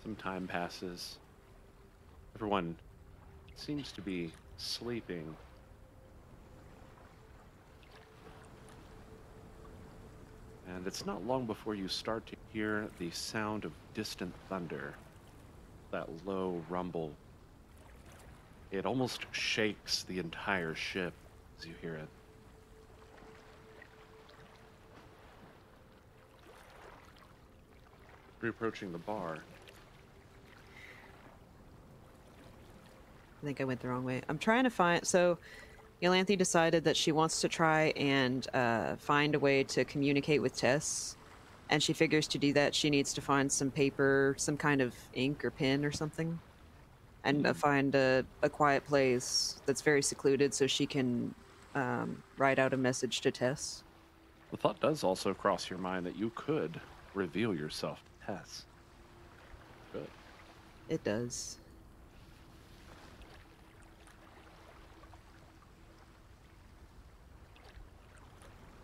Some time passes. Everyone seems to be sleeping and it's not long before you start to hear the sound of distant thunder. That low rumble. It almost shakes the entire ship as you hear it. Reapproaching the bar, I think I went the wrong way. I'm trying to find. So, Iolanthe decided that she wants to try and uh, find a way to communicate with Tess. And she figures to do that, she needs to find some paper, some kind of ink or pen or something. And uh, find a, a quiet place that's very secluded so she can um, write out a message to Tess. The thought does also cross your mind that you could reveal yourself to Tess. Good. It does.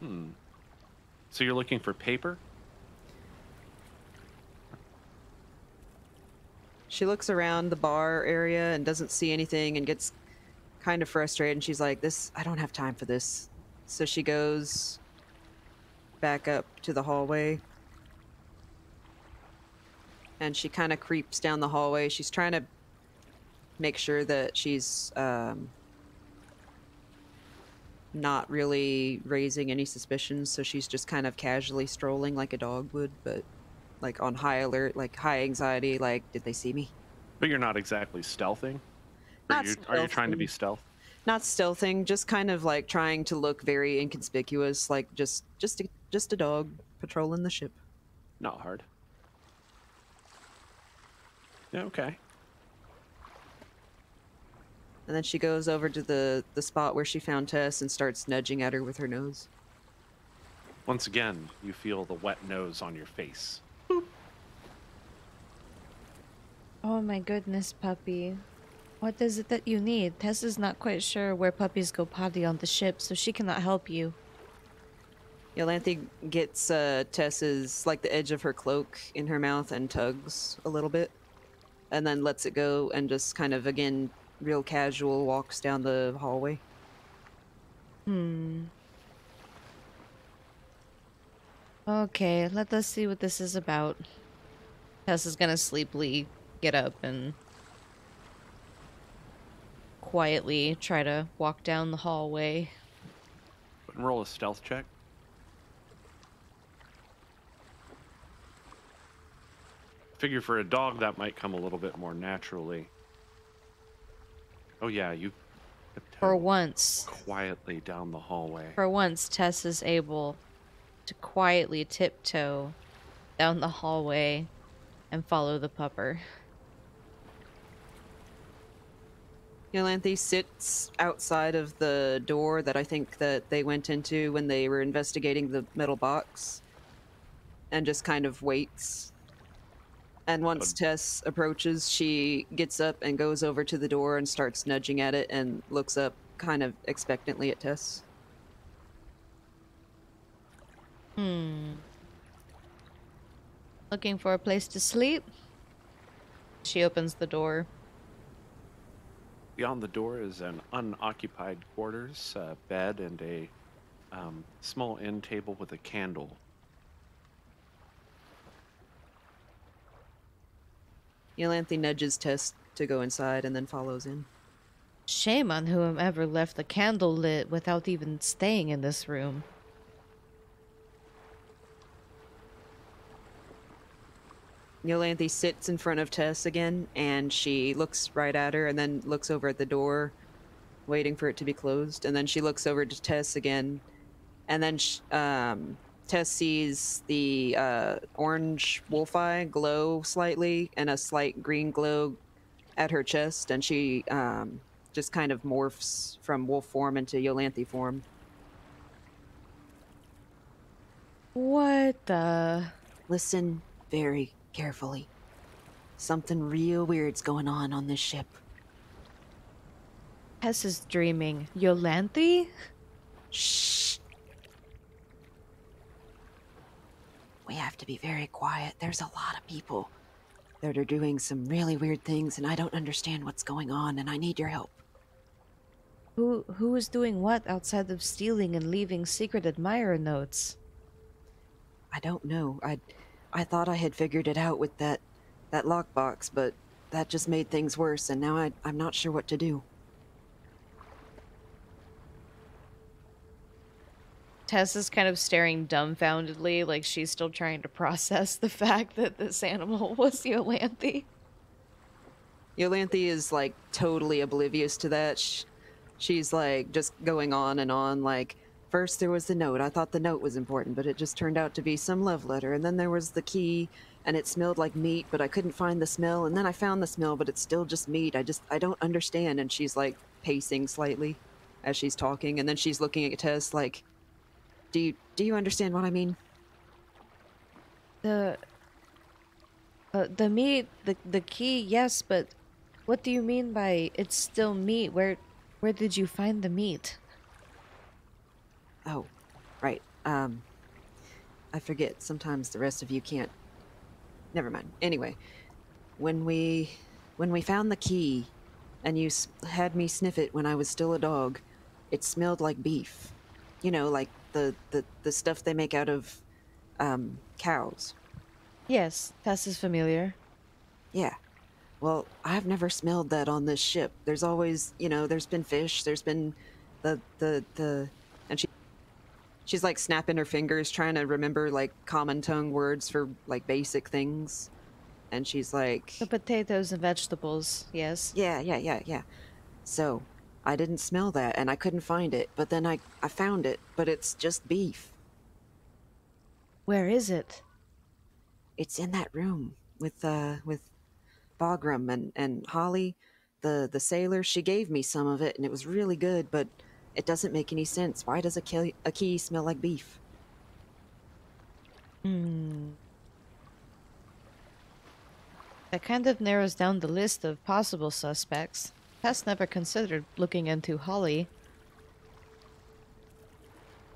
Hmm. So you're looking for paper? She looks around the bar area and doesn't see anything and gets kind of frustrated. And she's like, "This, I don't have time for this." So she goes back up to the hallway, and she kind of creeps down the hallway. She's trying to make sure that she's um, not really raising any suspicions. So she's just kind of casually strolling like a dog would, but like on high alert, like high anxiety. Like, did they see me? But you're not exactly stealthing? Are, Not you, are you trying to be stealth? not stealthing just kind of like trying to look very inconspicuous like just just a, just a dog patrolling the ship Not hard. Yeah, okay. And then she goes over to the the spot where she found tess and starts nudging at her with her nose Once again, you feel the wet nose on your face. Oh my goodness, puppy. What is it that you need? Tess is not quite sure where puppies go potty on the ship, so she cannot help you. Iolanthe gets uh, Tess's like the edge of her cloak in her mouth and tugs a little bit, and then lets it go and just kind of again real casual walks down the hallway. Hmm. Okay, let us see what this is about. Tess is gonna sleepily get up and quietly try to walk down the hallway. And roll a stealth check. Figure for a dog that might come a little bit more naturally. Oh yeah, you For once, quietly down the hallway. for once, Tess is able to quietly tiptoe down the hallway and follow the pupper. Iolanthe sits outside of the door that I think that they went into when they were investigating the metal box and just kind of waits. And once Tess approaches, she gets up and goes over to the door and starts nudging at it and looks up kind of expectantly at Tess. Hmm. Looking for a place to sleep? She opens the door. Beyond the door is an unoccupied quarters, a bed, and a um, small end table with a candle. Iolanthe nudges Tess to go inside and then follows in. Shame on whomever left the candle lit without even staying in this room. Iolanthe sits in front of Tess again, and she looks right at her, and then looks over at the door, waiting for it to be closed. And then she looks over to Tess again, and then sh- um, Tess sees the uh, orange wolf eye glow slightly, and a slight green glow at her chest, and she um, just kind of morphs from wolf form into Iolanthe form. What the? Listen very carefully. Something real weird's going on on this ship. Tess is dreaming. Iolanthe? Shh. We have to be very quiet. There's a lot of people that are doing some really weird things, and I don't understand what's going on, and I need your help. Who who is doing what outside of stealing and leaving secret admirer notes? I don't know. I, I thought I had figured it out with that, that lockbox, but that just made things worse, and now I, I'm not sure what to do. Tess is kind of staring dumbfoundedly, like she's still trying to process the fact that this animal was Iolanthe. Iolanthe is like totally oblivious to that. Sh she's like just going on and on like first there was the note. I thought the note was important but it just turned out to be some love letter. And then there was the key and it smelled like meat but i couldn't find the smell. And then i found the smell but it's still just meat. I just i don't understand. And she's like pacing slightly as she's talking. And then she's looking at tess like do you do you understand what i mean The uh, the meat, the the key, yes, but what do you mean by it's still meat? Where where did you find the meat? Oh, right. Um, I forget. Sometimes the rest of you can't. Never mind. Anyway, when we when we found the key, and you had me sniff it when I was still a dog, it smelled like beef. You know, like the the the stuff they make out of um, cows. Yes, Tess is familiar. Yeah. Well, I've never smelled that on this ship. There's always, you know, there's been fish, there's been the the the and she she's like snapping her fingers trying to remember like common tongue words for like basic things. And she's like, The potatoes and vegetables, yes. "Yeah, yeah, yeah, yeah." So, I didn't smell that and I couldn't find it, but then I I found it, but it's just beef. Where is it? It's in that room with uh with Bogram and and Holly, the the sailor. She gave me some of it and it was really good, but it doesn't make any sense. Why does a key, a key smell like beef? Hmm. That kind of narrows down the list of possible suspects. Tess never considered looking into Holly.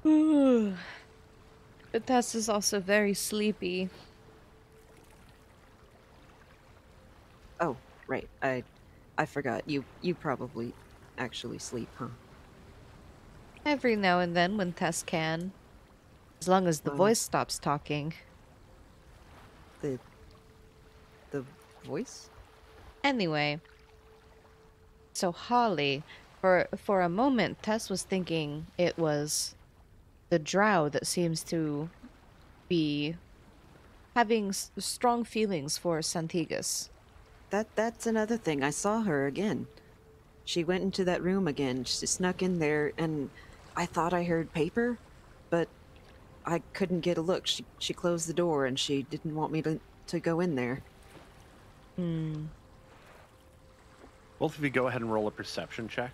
Ooh. But Tess is also very sleepy. Oh, right. I I forgot. You you probably actually sleep, huh? Every now and then when Tess can. As long as the Oh. voice stops talking. The the voice? Anyway. So Holly, for for a moment Tess was thinking it was the drow that seems to be having s- strong feelings for Santigus. That that's another thing. I saw her again. She went into that room again. She snuck in there and I thought I heard paper, but I couldn't get a look. She she closed the door and she didn't want me to to go in there. Hmm. Both of you go ahead and roll a perception check.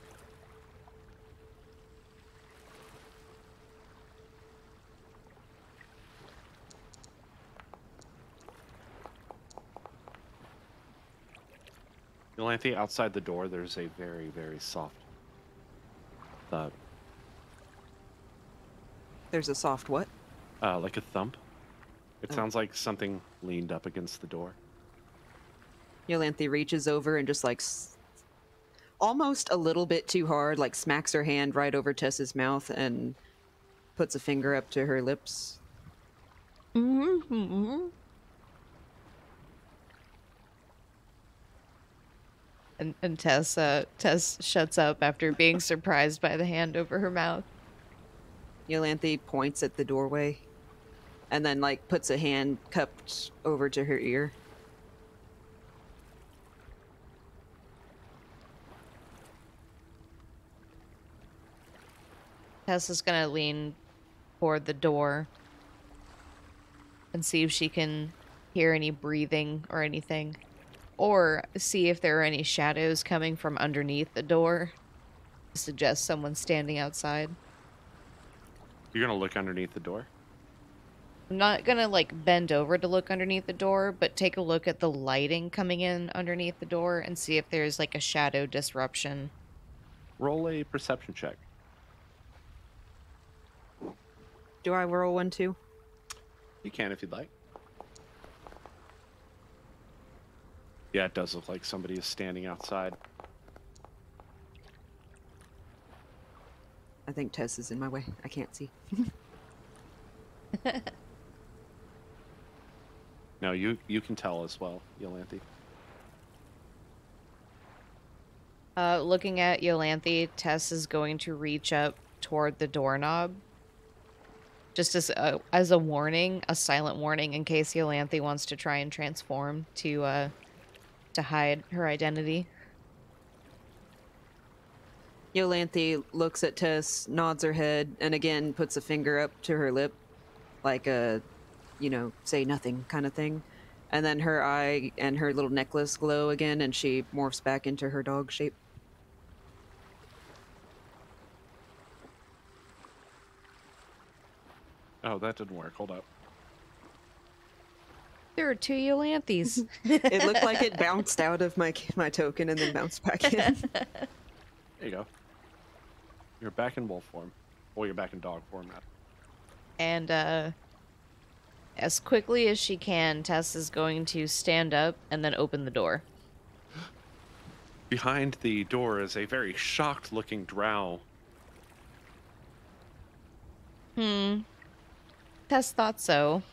Iolanthe, outside the door, there's a very, very soft thud, There's a soft what? uh, like a thump. It Oh. sounds like something leaned up against the door. Iolanthe reaches over and just like almost a little bit too hard, like smacks her hand right over Tess's mouth and puts a finger up to her lips. Mm-hmm. And, and Tess, uh, Tess shuts up after being surprised by the hand over her mouth. Iolanthe points at the doorway and then like puts a hand cupped over to her ear. Tess is gonna lean toward the door and see if she can hear any breathing or anything. Or see if there are any shadows coming from underneath the door suggest someone standing outside. You're gonna look underneath the door. I'm not gonna like bend over to look underneath the door, but take a look at the lighting coming in underneath the door and see if there's like a shadow disruption. Roll a perception check. Do I roll one too? You can if you'd like. Yeah, it does look like somebody is standing outside. I think Tess is in my way. I can't see. No, you you can tell as well, Iolanthe. Uh, looking at Iolanthe, Tess is going to reach up toward the doorknob. Just as a, as a warning, a silent warning in case Iolanthe wants to try and transform to uh to hide her identity. Iolanthe looks at Tess, nods her head, and again puts a finger up to her lip, like a, you know, say nothing kind of thing. And then her eye and her little necklace glow again, and she morphs back into her dog shape. Oh, that didn't work. Hold up. There are two Iolanthes. It looked like it bounced out of my my token and then bounced back in. There you go. You're back in wolf form. Well, you're back in dog form now. and uh, as quickly as she can, Tess is going to stand up and then open the door. Behind the door is a very shocked looking drow. Hmm. Tess thought so.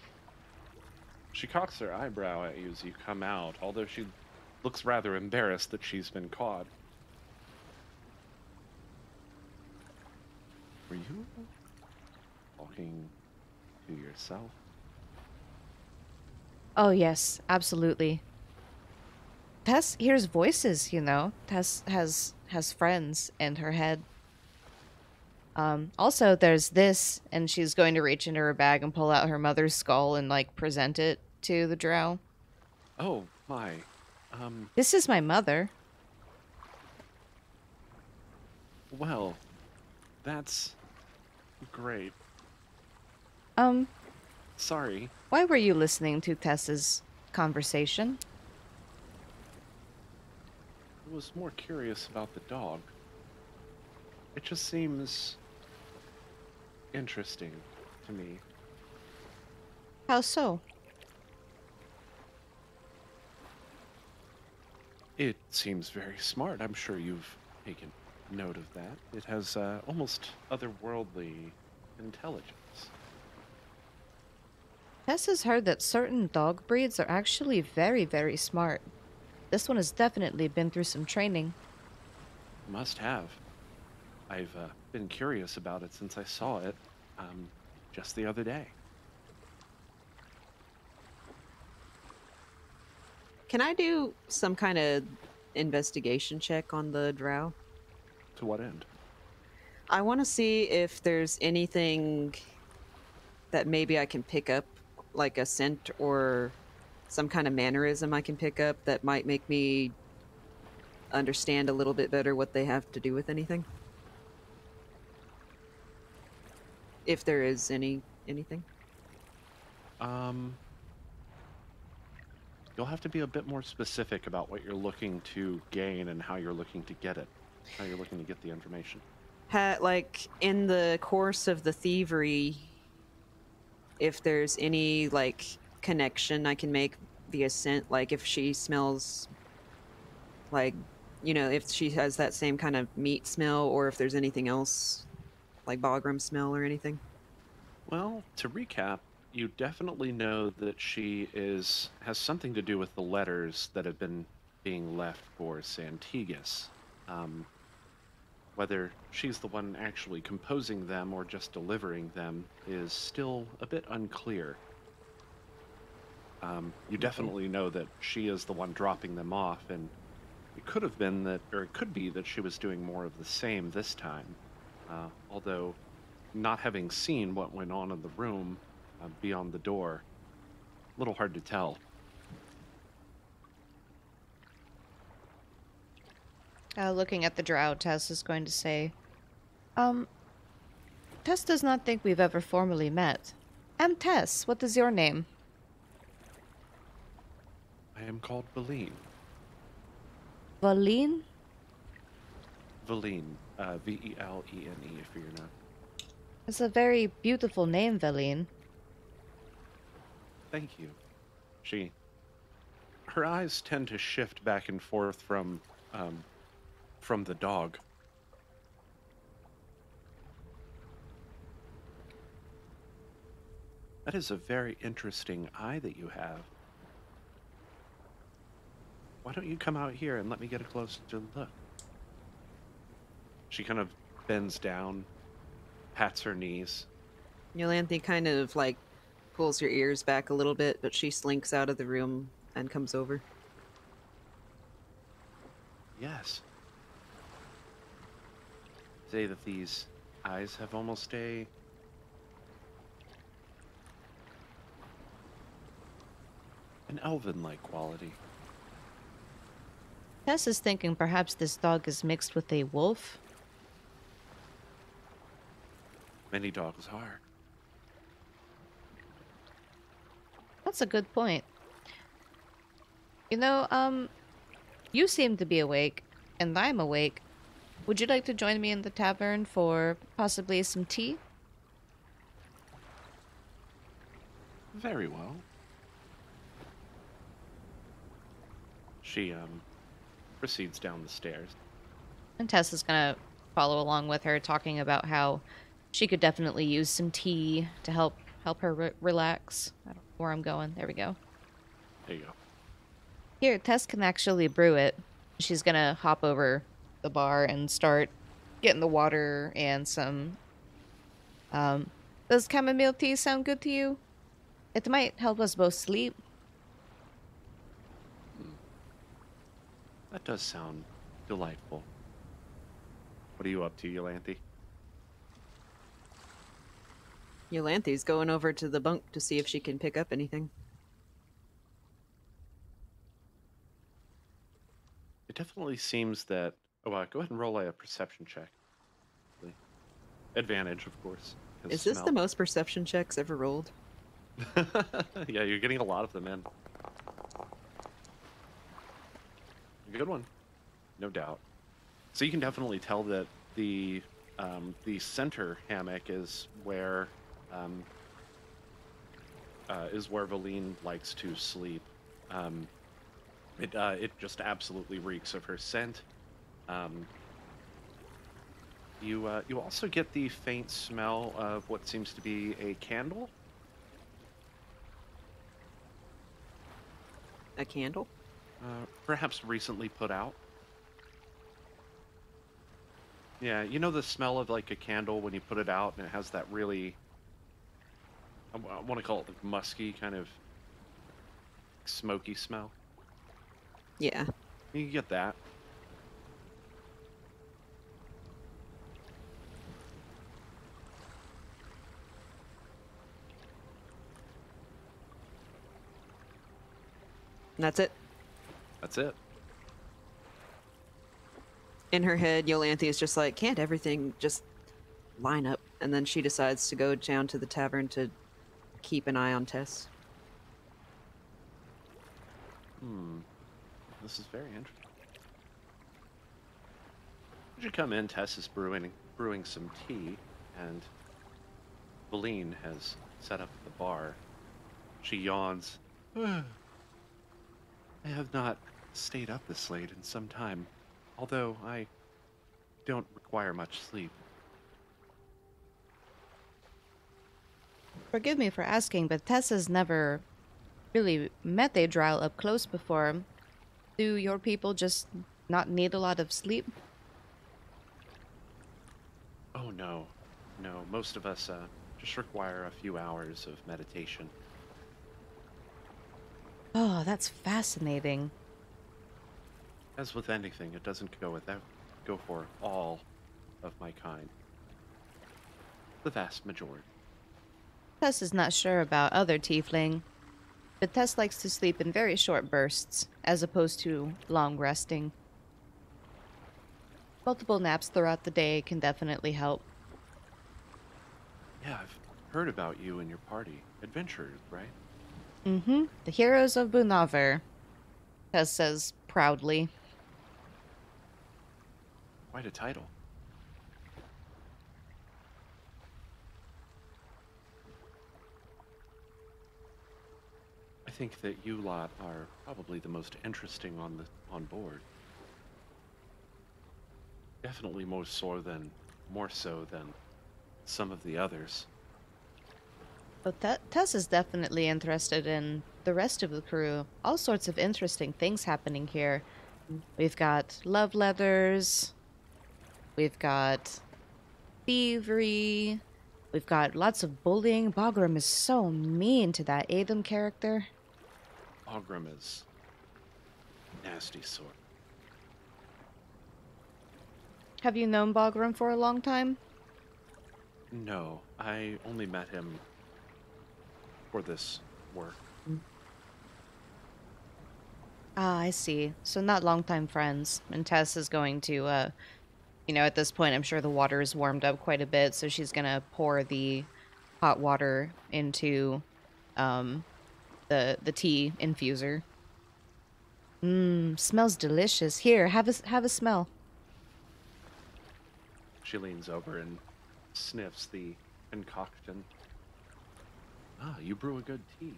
She cocks her eyebrow at you as you come out, although she looks rather embarrassed that she's been caught. Were you talking to yourself? Oh, yes, absolutely. Tess hears voices, you know. Tess has has friends in her head. Um, also, there's this, and she's going to reach into her bag and pull out her mother's skull and like present it to the drow. Oh my. Um, This is my mother. well, that's great. Um, Sorry. why were you listening to Tess's conversation? I was more curious about the dog. It just seems interesting to me. How so? It seems very smart. I'm sure you've taken note of that. It has uh, almost otherworldly intelligence. Tess has heard that certain dog breeds are actually very, very smart. This one has definitely been through some training. Must have. I've uh, been curious about it since I saw it um, just the other day. Can I do some kind of investigation check on the drow? To what end? I want to see if there's anything that maybe I can pick up, like a scent or some kind of mannerism I can pick up that might make me understand a little bit better what they have to do with anything. If there is any anything. Um, you'll have to be a bit more specific about what you're looking to gain and how you're looking to get it. How you're looking to get the information. Pat, like in the course of the thievery if there's any like connection I can make via scent like if she smells like you know if she has that same kind of meat smell or if there's anything else like bogram smell or anything Well, to recap, you definitely know that she is has something to do with the letters that have been being left for Santigus. Um, whether she's the one actually composing them or just delivering them is still a bit unclear. Um, you definitely know that she is the one dropping them off, and it could have been that, or it could be that she was doing more of the same this time. Uh, although, not having seen what went on in the room uh, beyond the door, a little hard to tell. Uh, looking at the drow, Tess is going to say, Um, Tess does not think we've ever formally met. I'm Tess. What is your name? I am called Velene. Velene? Velene. Uh, V E L E N E, if you're not. It's a very beautiful name, Velene. Thank you. She. Her eyes tend to shift back and forth from, um, from the dog. That is a very interesting eye that you have. Why don't you come out here and let me get a closer look? She kind of bends down, pats her knees. Iolanthe kind of like pulls her ears back a little bit but she slinks out of the room and comes over Yes. say that these eyes have almost a an elven-like quality. Tess is thinking perhaps this dog is mixed with a wolf. Many dogs are. That's a good point. You know, um, you seem to be awake, and I'm awake. Would you like to join me in the tavern for possibly some tea? Very well. She um proceeds down the stairs. And Tess is gonna follow along with her, talking about how she could definitely use some tea to help help her re- relax. I don't know where I'm going. There we go. There you go. Here, Tess can actually brew it. She's gonna hop over the bar and start getting the water and some. Um, does chamomile tea sound good to you? It might help us both sleep. That does sound delightful. What are you up to, Iolanthe? Iolanthe's going over to the bunk to see if she can pick up anything. It definitely seems that. Oh, uh, go ahead and roll a perception check. Advantage, of course. Is this the most perception checks ever rolled? yeah, you're getting a lot of them in. Good one, no doubt. So you can definitely tell that the um, the center hammock is where um, uh, is where Velene likes to sleep. Um, it uh, it just absolutely reeks of her scent. Um, you uh, you also get the faint smell of what seems to be a candle. A candle? Uh, perhaps recently put out. Yeah, you know the smell of like a candle when you put it out and it has that really, I, want to call it like musky kind of smoky smell. Yeah. You get that. And that's it. That's it. In her head, Iolanthe is just like, can't everything just line up? And then she decides to go down to the tavern to keep an eye on Tess. Hmm. This is very interesting. As you come in, Tess is brewing brewing some tea, and Velene has set up the bar. She yawns. I have not stayed up this late in some time, although I don't require much sleep. Forgive me for asking, but Tess's never really met Adriel up close before. Do your people just not need a lot of sleep? Oh no, no. Most of us uh, just require a few hours of meditation. Oh, that's fascinating. As with anything, it doesn't go without go for all of my kind. The vast majority. Tess is not sure about other tiefling, but Tess likes to sleep in very short bursts, as opposed to long resting. Multiple naps throughout the day can definitely help. Yeah, I've heard about you and your party. Adventurers, right? Mm-hmm. The heroes of Bunavar, Tess says proudly. Quite a title. Think that you lot are probably the most interesting on the on board. Definitely more so than more so than some of the others. But Te- Tess is definitely interested in the rest of the crew. All sorts of interesting things happening here. We've got love letters. We've got thievery. We've got lots of bullying. Bagram is so mean to that Adam character. Ogrim is nasty sort. Have you known Bagram for a long time? No, I only met him for this work. Ah, I see. So not longtime friends. And Tess is going to, uh, you know, at this point, I'm sure the water is warmed up quite a bit, so she's gonna pour the hot water into, um, the the tea infuser. Mmm, smells delicious. Here, have a have a smell. She leans over and sniffs the concoction. Ah, you brew a good tea.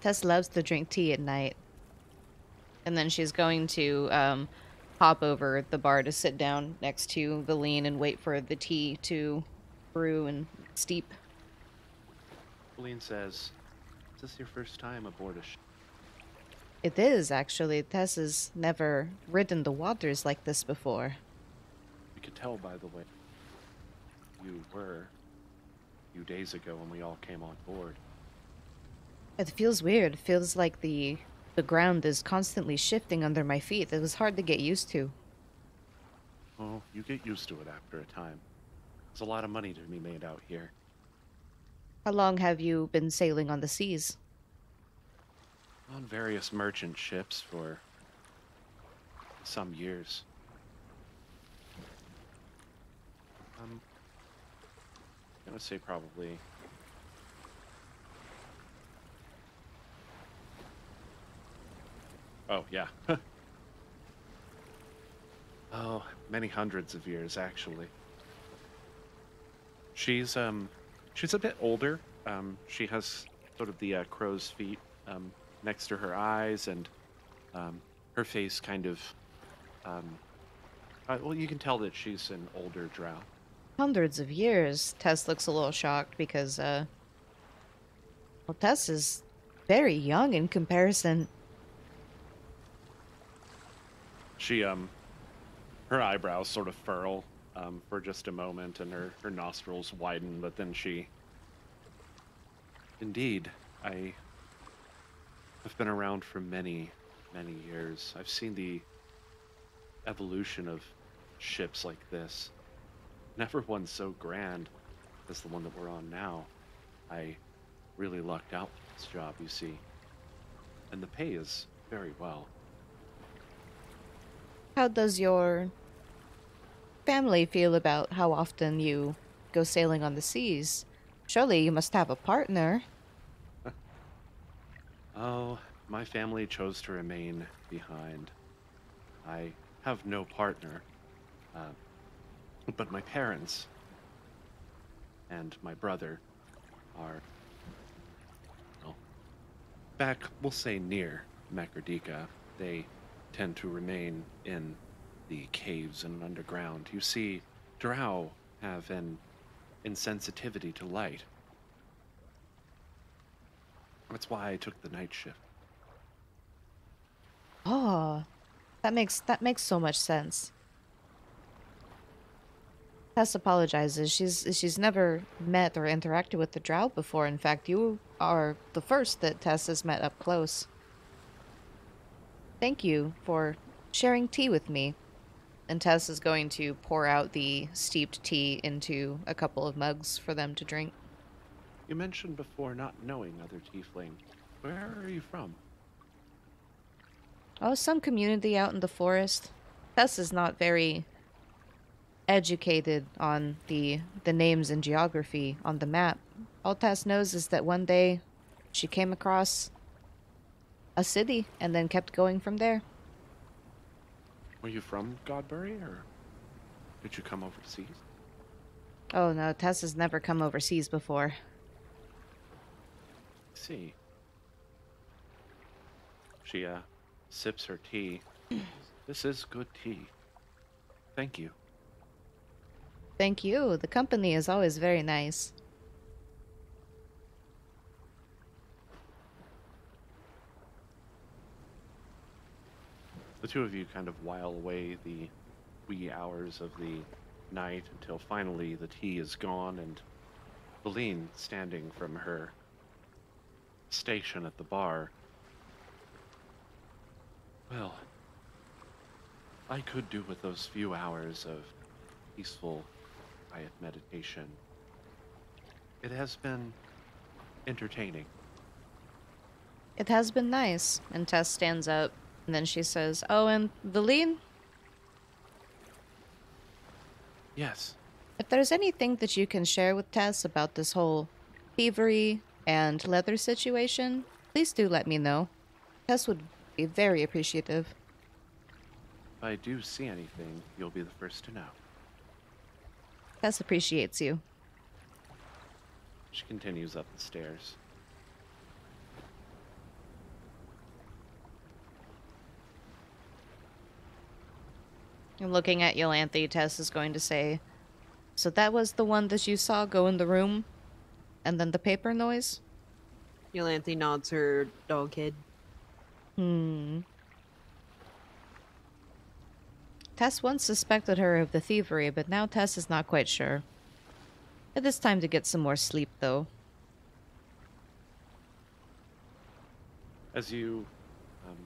Tess loves to drink tea at night. And then she's going to um, hop over the bar to sit down next to Velene and wait for the tea to brew and steep. Velene says, Is this your first time aboard a ship? It is, actually. Tess has never ridden the waters like this before. You could tell by the way you were a few days ago when we all came on board. It feels weird. It feels like the the ground is constantly shifting under my feet. It was hard to get used to. Oh, you get used to it after a time. There's a lot of money to be made out here. How long have you been sailing on the seas? On various merchant ships for some years. Um, I'm gonna say probably. Oh, yeah. oh, many hundreds of years, actually. She's, um, she's a bit older. Um, she has sort of the uh, crow's feet um, next to her eyes, and um, her face kind of. Um, uh, well, you can tell that she's an older drow. Hundreds of years. Tess looks a little shocked because, uh. Well, Tess is very young in comparison. She, um, her eyebrows sort of furl um, for just a moment, and her, her nostrils widen, but then she. Indeed, I have been around for many, many years. I've seen the evolution of ships like this. Never one so grand as the one that we're on now. I really lucked out with this job, you see. And the pay is very well. How does your family feel about how often you go sailing on the seas? Surely you must have a partner. Oh, my family chose to remain behind. I have no partner. Uh, but my parents and my brother are, well, back, we'll say near Makardika. They tend to remain in the caves and underground. You see, drow have an insensitivity to light. That's why I took the night shift. Oh, that makes that makes so much sense. Tess apologizes. She's she's never met or interacted with the Drow before. In fact, you are the first that Tess has met up close. Thank you for sharing tea with me. And Tess is going to pour out the steeped tea into a couple of mugs for them to drink. You mentioned before not knowing other tiefling. Where are you from? Oh, some community out in the forest. Tess is not very educated on the the names and geography on the map. All Tess knows is that one day she came across a city and then kept going from there. Were you from Godbury, or did you come overseas? Oh no, Tess has never come overseas before. See. She uh sips her tea. this is good tea. Thank you. Thank you. The company is always very nice. The two of you kind of while away the wee hours of the night until finally the tea is gone and Velene, standing from her station at the bar. Well, I could do with those few hours of peaceful, quiet meditation. It has been entertaining. It has been nice. And Tess stands up, and then she says, Oh, and Velene, Yes, if there's anything that you can share with Tess about this whole thievery and leather situation, please do let me know. Tess would be very appreciative. if I do see anything, you'll be the first to know. Tess appreciates you. She continues up the stairs. And looking at Iolanthe, Tess is going to say, So that was the one that you saw go in the room? And then the paper noise? Iolanthe nods her dog head. Hmm. Tess once suspected her of the thievery, but now Tess is not quite sure. It is time to get some more sleep, though. As you um,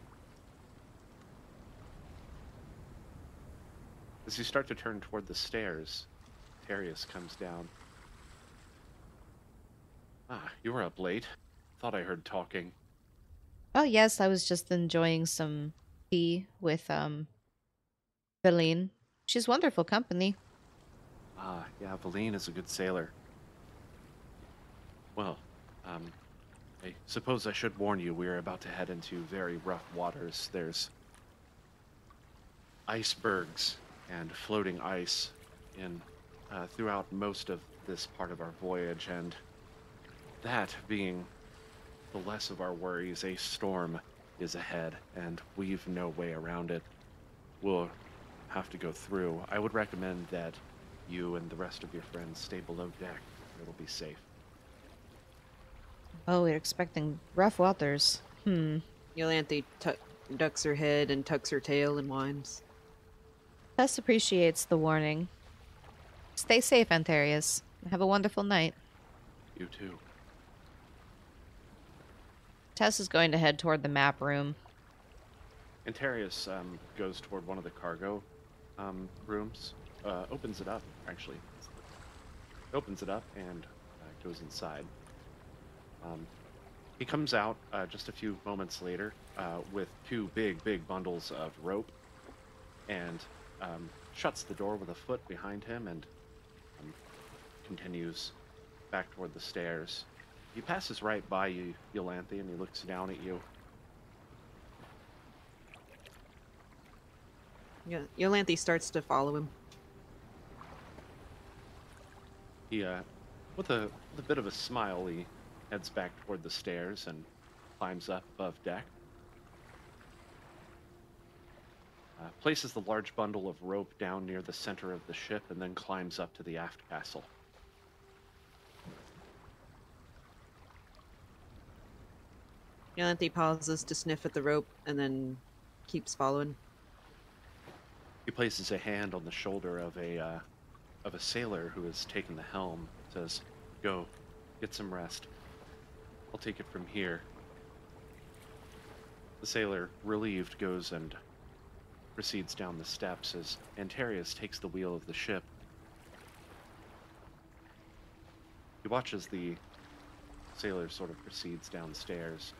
as you start to turn toward the stairs, Terius comes down. Ah, you were up late. Thought I heard talking. Oh, yes, I was just enjoying some tea with, um, Velene. She's wonderful company. Ah, yeah, Velene is a good sailor. Well, um, I suppose I should warn you, we are about to head into very rough waters. There's icebergs and floating ice in uh, throughout most of this part of our voyage, and that being the less of our worries, a storm is ahead, and we've no way around it. We'll have to go through. I would recommend that you and the rest of your friends stay below deck. It'll be safe. Oh, we're expecting rough waters. Hmm. Iolanthe tu- ducks her head and tucks her tail and whines. Tess appreciates the warning. Stay safe, Anterius. Have a wonderful night. You too. Tess is going to head toward the map room. Anterius um, goes toward one of the cargo um, rooms, uh, opens it up, actually. Opens it up and uh, goes inside. Um, he comes out uh, just a few moments later uh, with two big, big bundles of rope and um, shuts the door with a foot behind him and um, continues back toward the stairs. He passes right by you, Iolanthe, and he looks down at you. Yeah, Iolanthe starts to follow him. He, uh, with a, with a bit of a smile, he heads back toward the stairs and climbs up above deck. Uh, places the large bundle of rope down near the center of the ship and then climbs up to the aft castle. Iolanthe pauses to sniff at the rope and then keeps following. He places a hand on the shoulder of a uh, of a sailor who has taken the helm. Says, "Go, get some rest. I'll take it from here." The sailor, relieved, goes and proceeds down the steps as Anterius takes the wheel of the ship. He watches the sailor sort of proceeds downstairs.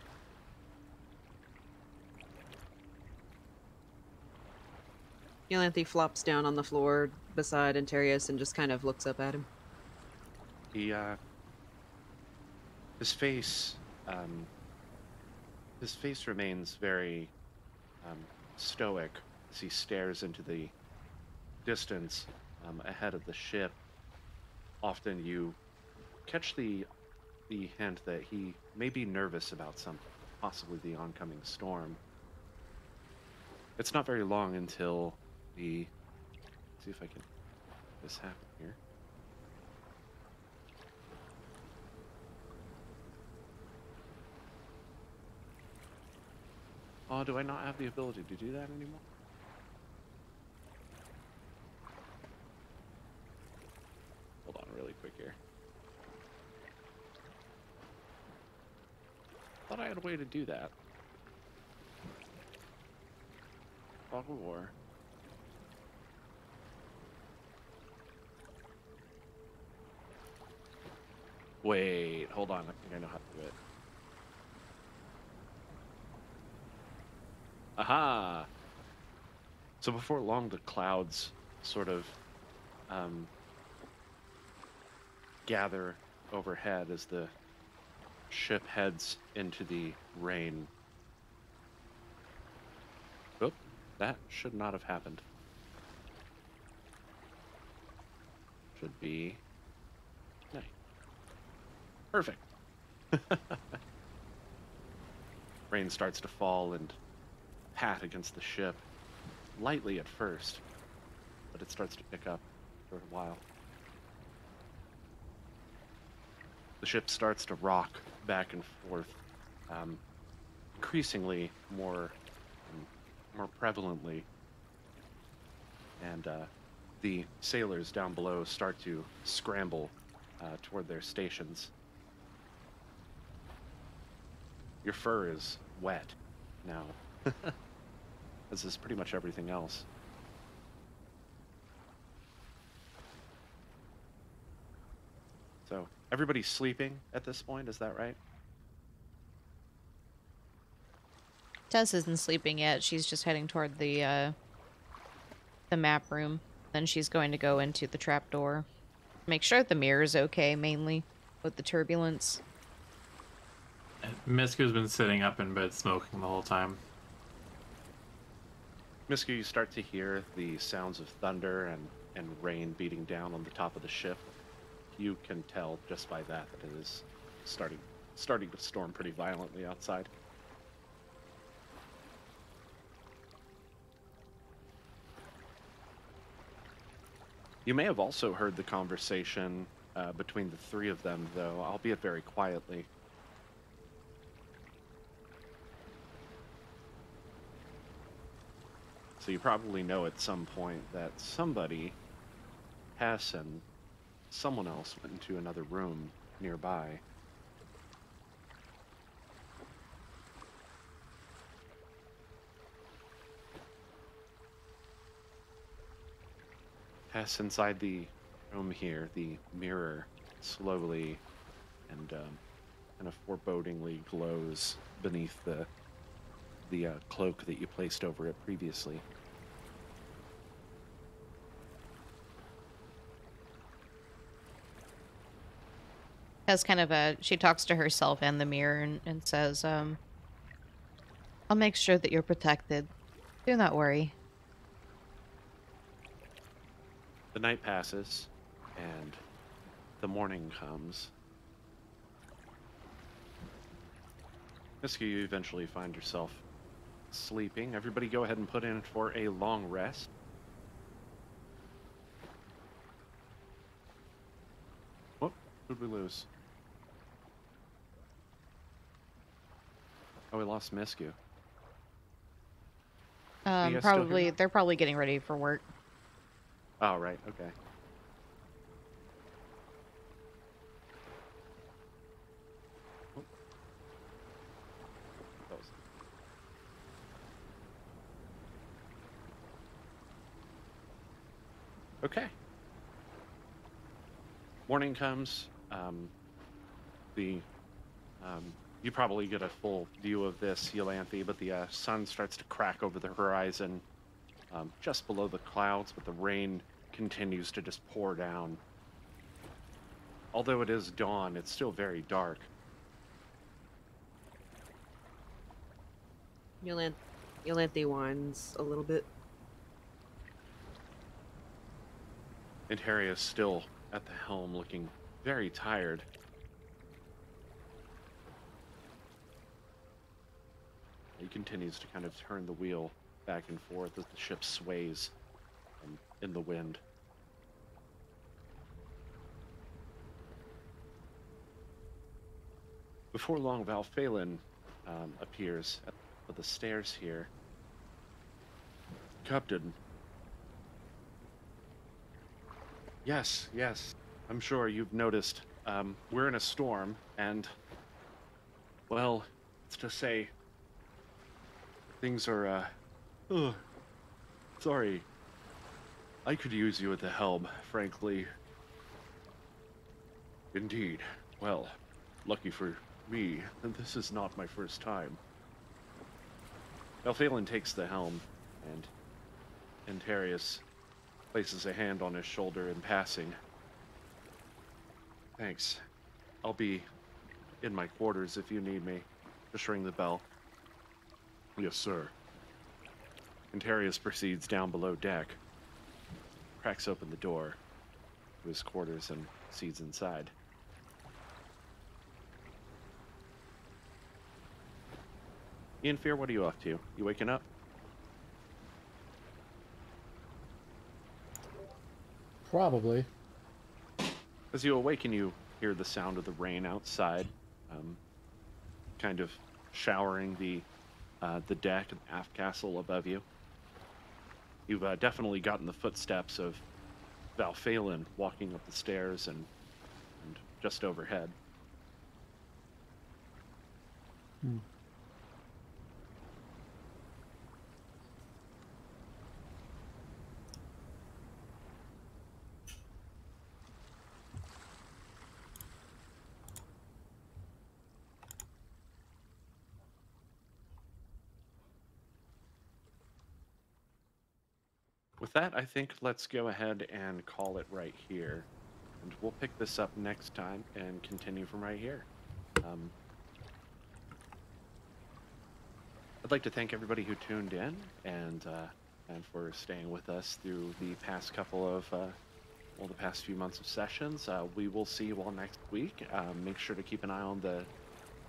Iolanthe flops down on the floor beside Anterius and just kind of looks up at him. He, uh, his face, um, his face remains very um, stoic as he stares into the distance um, ahead of the ship. Often you catch the the hint that he may be nervous about something, possibly the oncoming storm. It's not very long until the. See if I can. This happen here. Oh, do I not have the ability to do that anymore? thought I had a way to do that. Fog of War. Wait, hold on. I think I know how to do it. Aha! So before long, the clouds sort of um, gather overhead as the ship heads into the rain. Oop, that should not have happened. Should be night. Perfect. Rain starts to fall and pat against the ship, lightly at first, but it starts to pick up for a while. The ship starts to rock back and forth, um, increasingly more, um, more prevalently, and uh, the sailors down below start to scramble uh, toward their stations. Your fur is wet now, as is pretty much everything else. So, everybody's sleeping at this point, is that right? Tess isn't sleeping yet. She's just heading toward the uh, the map room. Then she's going to go into the trapdoor. Make sure the mirror's okay, mainly, with the turbulence. Misku's been sitting up in bed smoking the whole time. Misku, you start to hear the sounds of thunder and, and rain beating down on the top of the ship. You can tell just by that that it is starting starting to storm pretty violently outside. You may have also heard the conversation uh, between the three of them, though, albeit very quietly. So you probably know at some point that somebody, Hassan, someone else went into another room nearby. Hess inside the room here, the mirror slowly and um, kind of forebodingly glows beneath the the uh, cloak that you placed over it previously. Has kind of a she talks to herself and the mirror and, and says, um, "I'll make sure that you're protected. Do not worry." The night passes, and the morning comes. Misku, you eventually find yourself sleeping. Everybody go ahead and put in for a long rest. Whoop, who'd we lose? Oh, we lost Misku. Um, guys still hear probably they're probably getting ready for work. Oh, right, okay. Okay. Morning comes. Um, the um, you probably get a full view of this, Iolanthe, but the uh, sun starts to crack over the horizon, um, just below the clouds, but the rain continues to just pour down. Although it is dawn, it's still very dark. Yolant- Iolanthe whines a little bit. And Harry is still at the helm, looking very tired. Continues to kind of turn the wheel back and forth as the ship sways in the wind. Before long, Val'faelen um, appears at at the stairs here. Captain, Yes, yes. I'm sure you've noticed. Um, we're in a storm, and well, it's to say, things are. Uh, ugh, sorry. I could use you at the helm, frankly. Indeed. Well, lucky for me, this is not my first time. Val'faelen takes the helm, and Anterius places a hand on his shoulder in passing. Thanks. I'll be in my quarters if you need me. Just ring the bell. Yes, sir. Anterius proceeds down below deck, cracks open the door to his quarters, and sees inside. Ianfyr, what are you up to? You waking up? Probably. As you awaken, you hear the sound of the rain outside, um, kind of showering the uh, the deck and the aft castle above you. You've uh, definitely gotten the footsteps of Val'faelen walking up the stairs and, and just overhead. Hmm. With that, I think let's go ahead and call it right here. And we'll pick this up next time and continue from right here. Um, I'd like to thank everybody who tuned in and uh, and for staying with us through the past couple of uh, well, the past few months of sessions. Uh, we will see you all next week. Um, make sure to keep an eye on the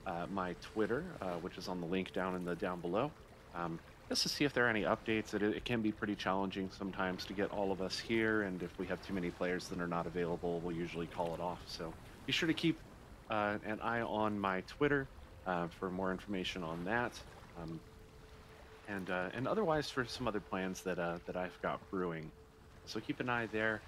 uh, my Twitter, uh, which is on the link down in the down below. Um, just to see if there are any updates. It, it can be pretty challenging sometimes to get all of us here, and if we have too many players that are not available, we'll usually call it off. So be sure to keep uh, an eye on my Twitter uh, for more information on that, um, and uh, and otherwise for some other plans that uh, that I've got brewing. So keep an eye there.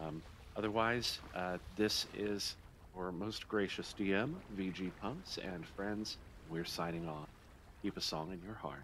Um, otherwise, uh, this is our most gracious DM, VG Punks, and friends. We're signing off. Keep a song in your heart.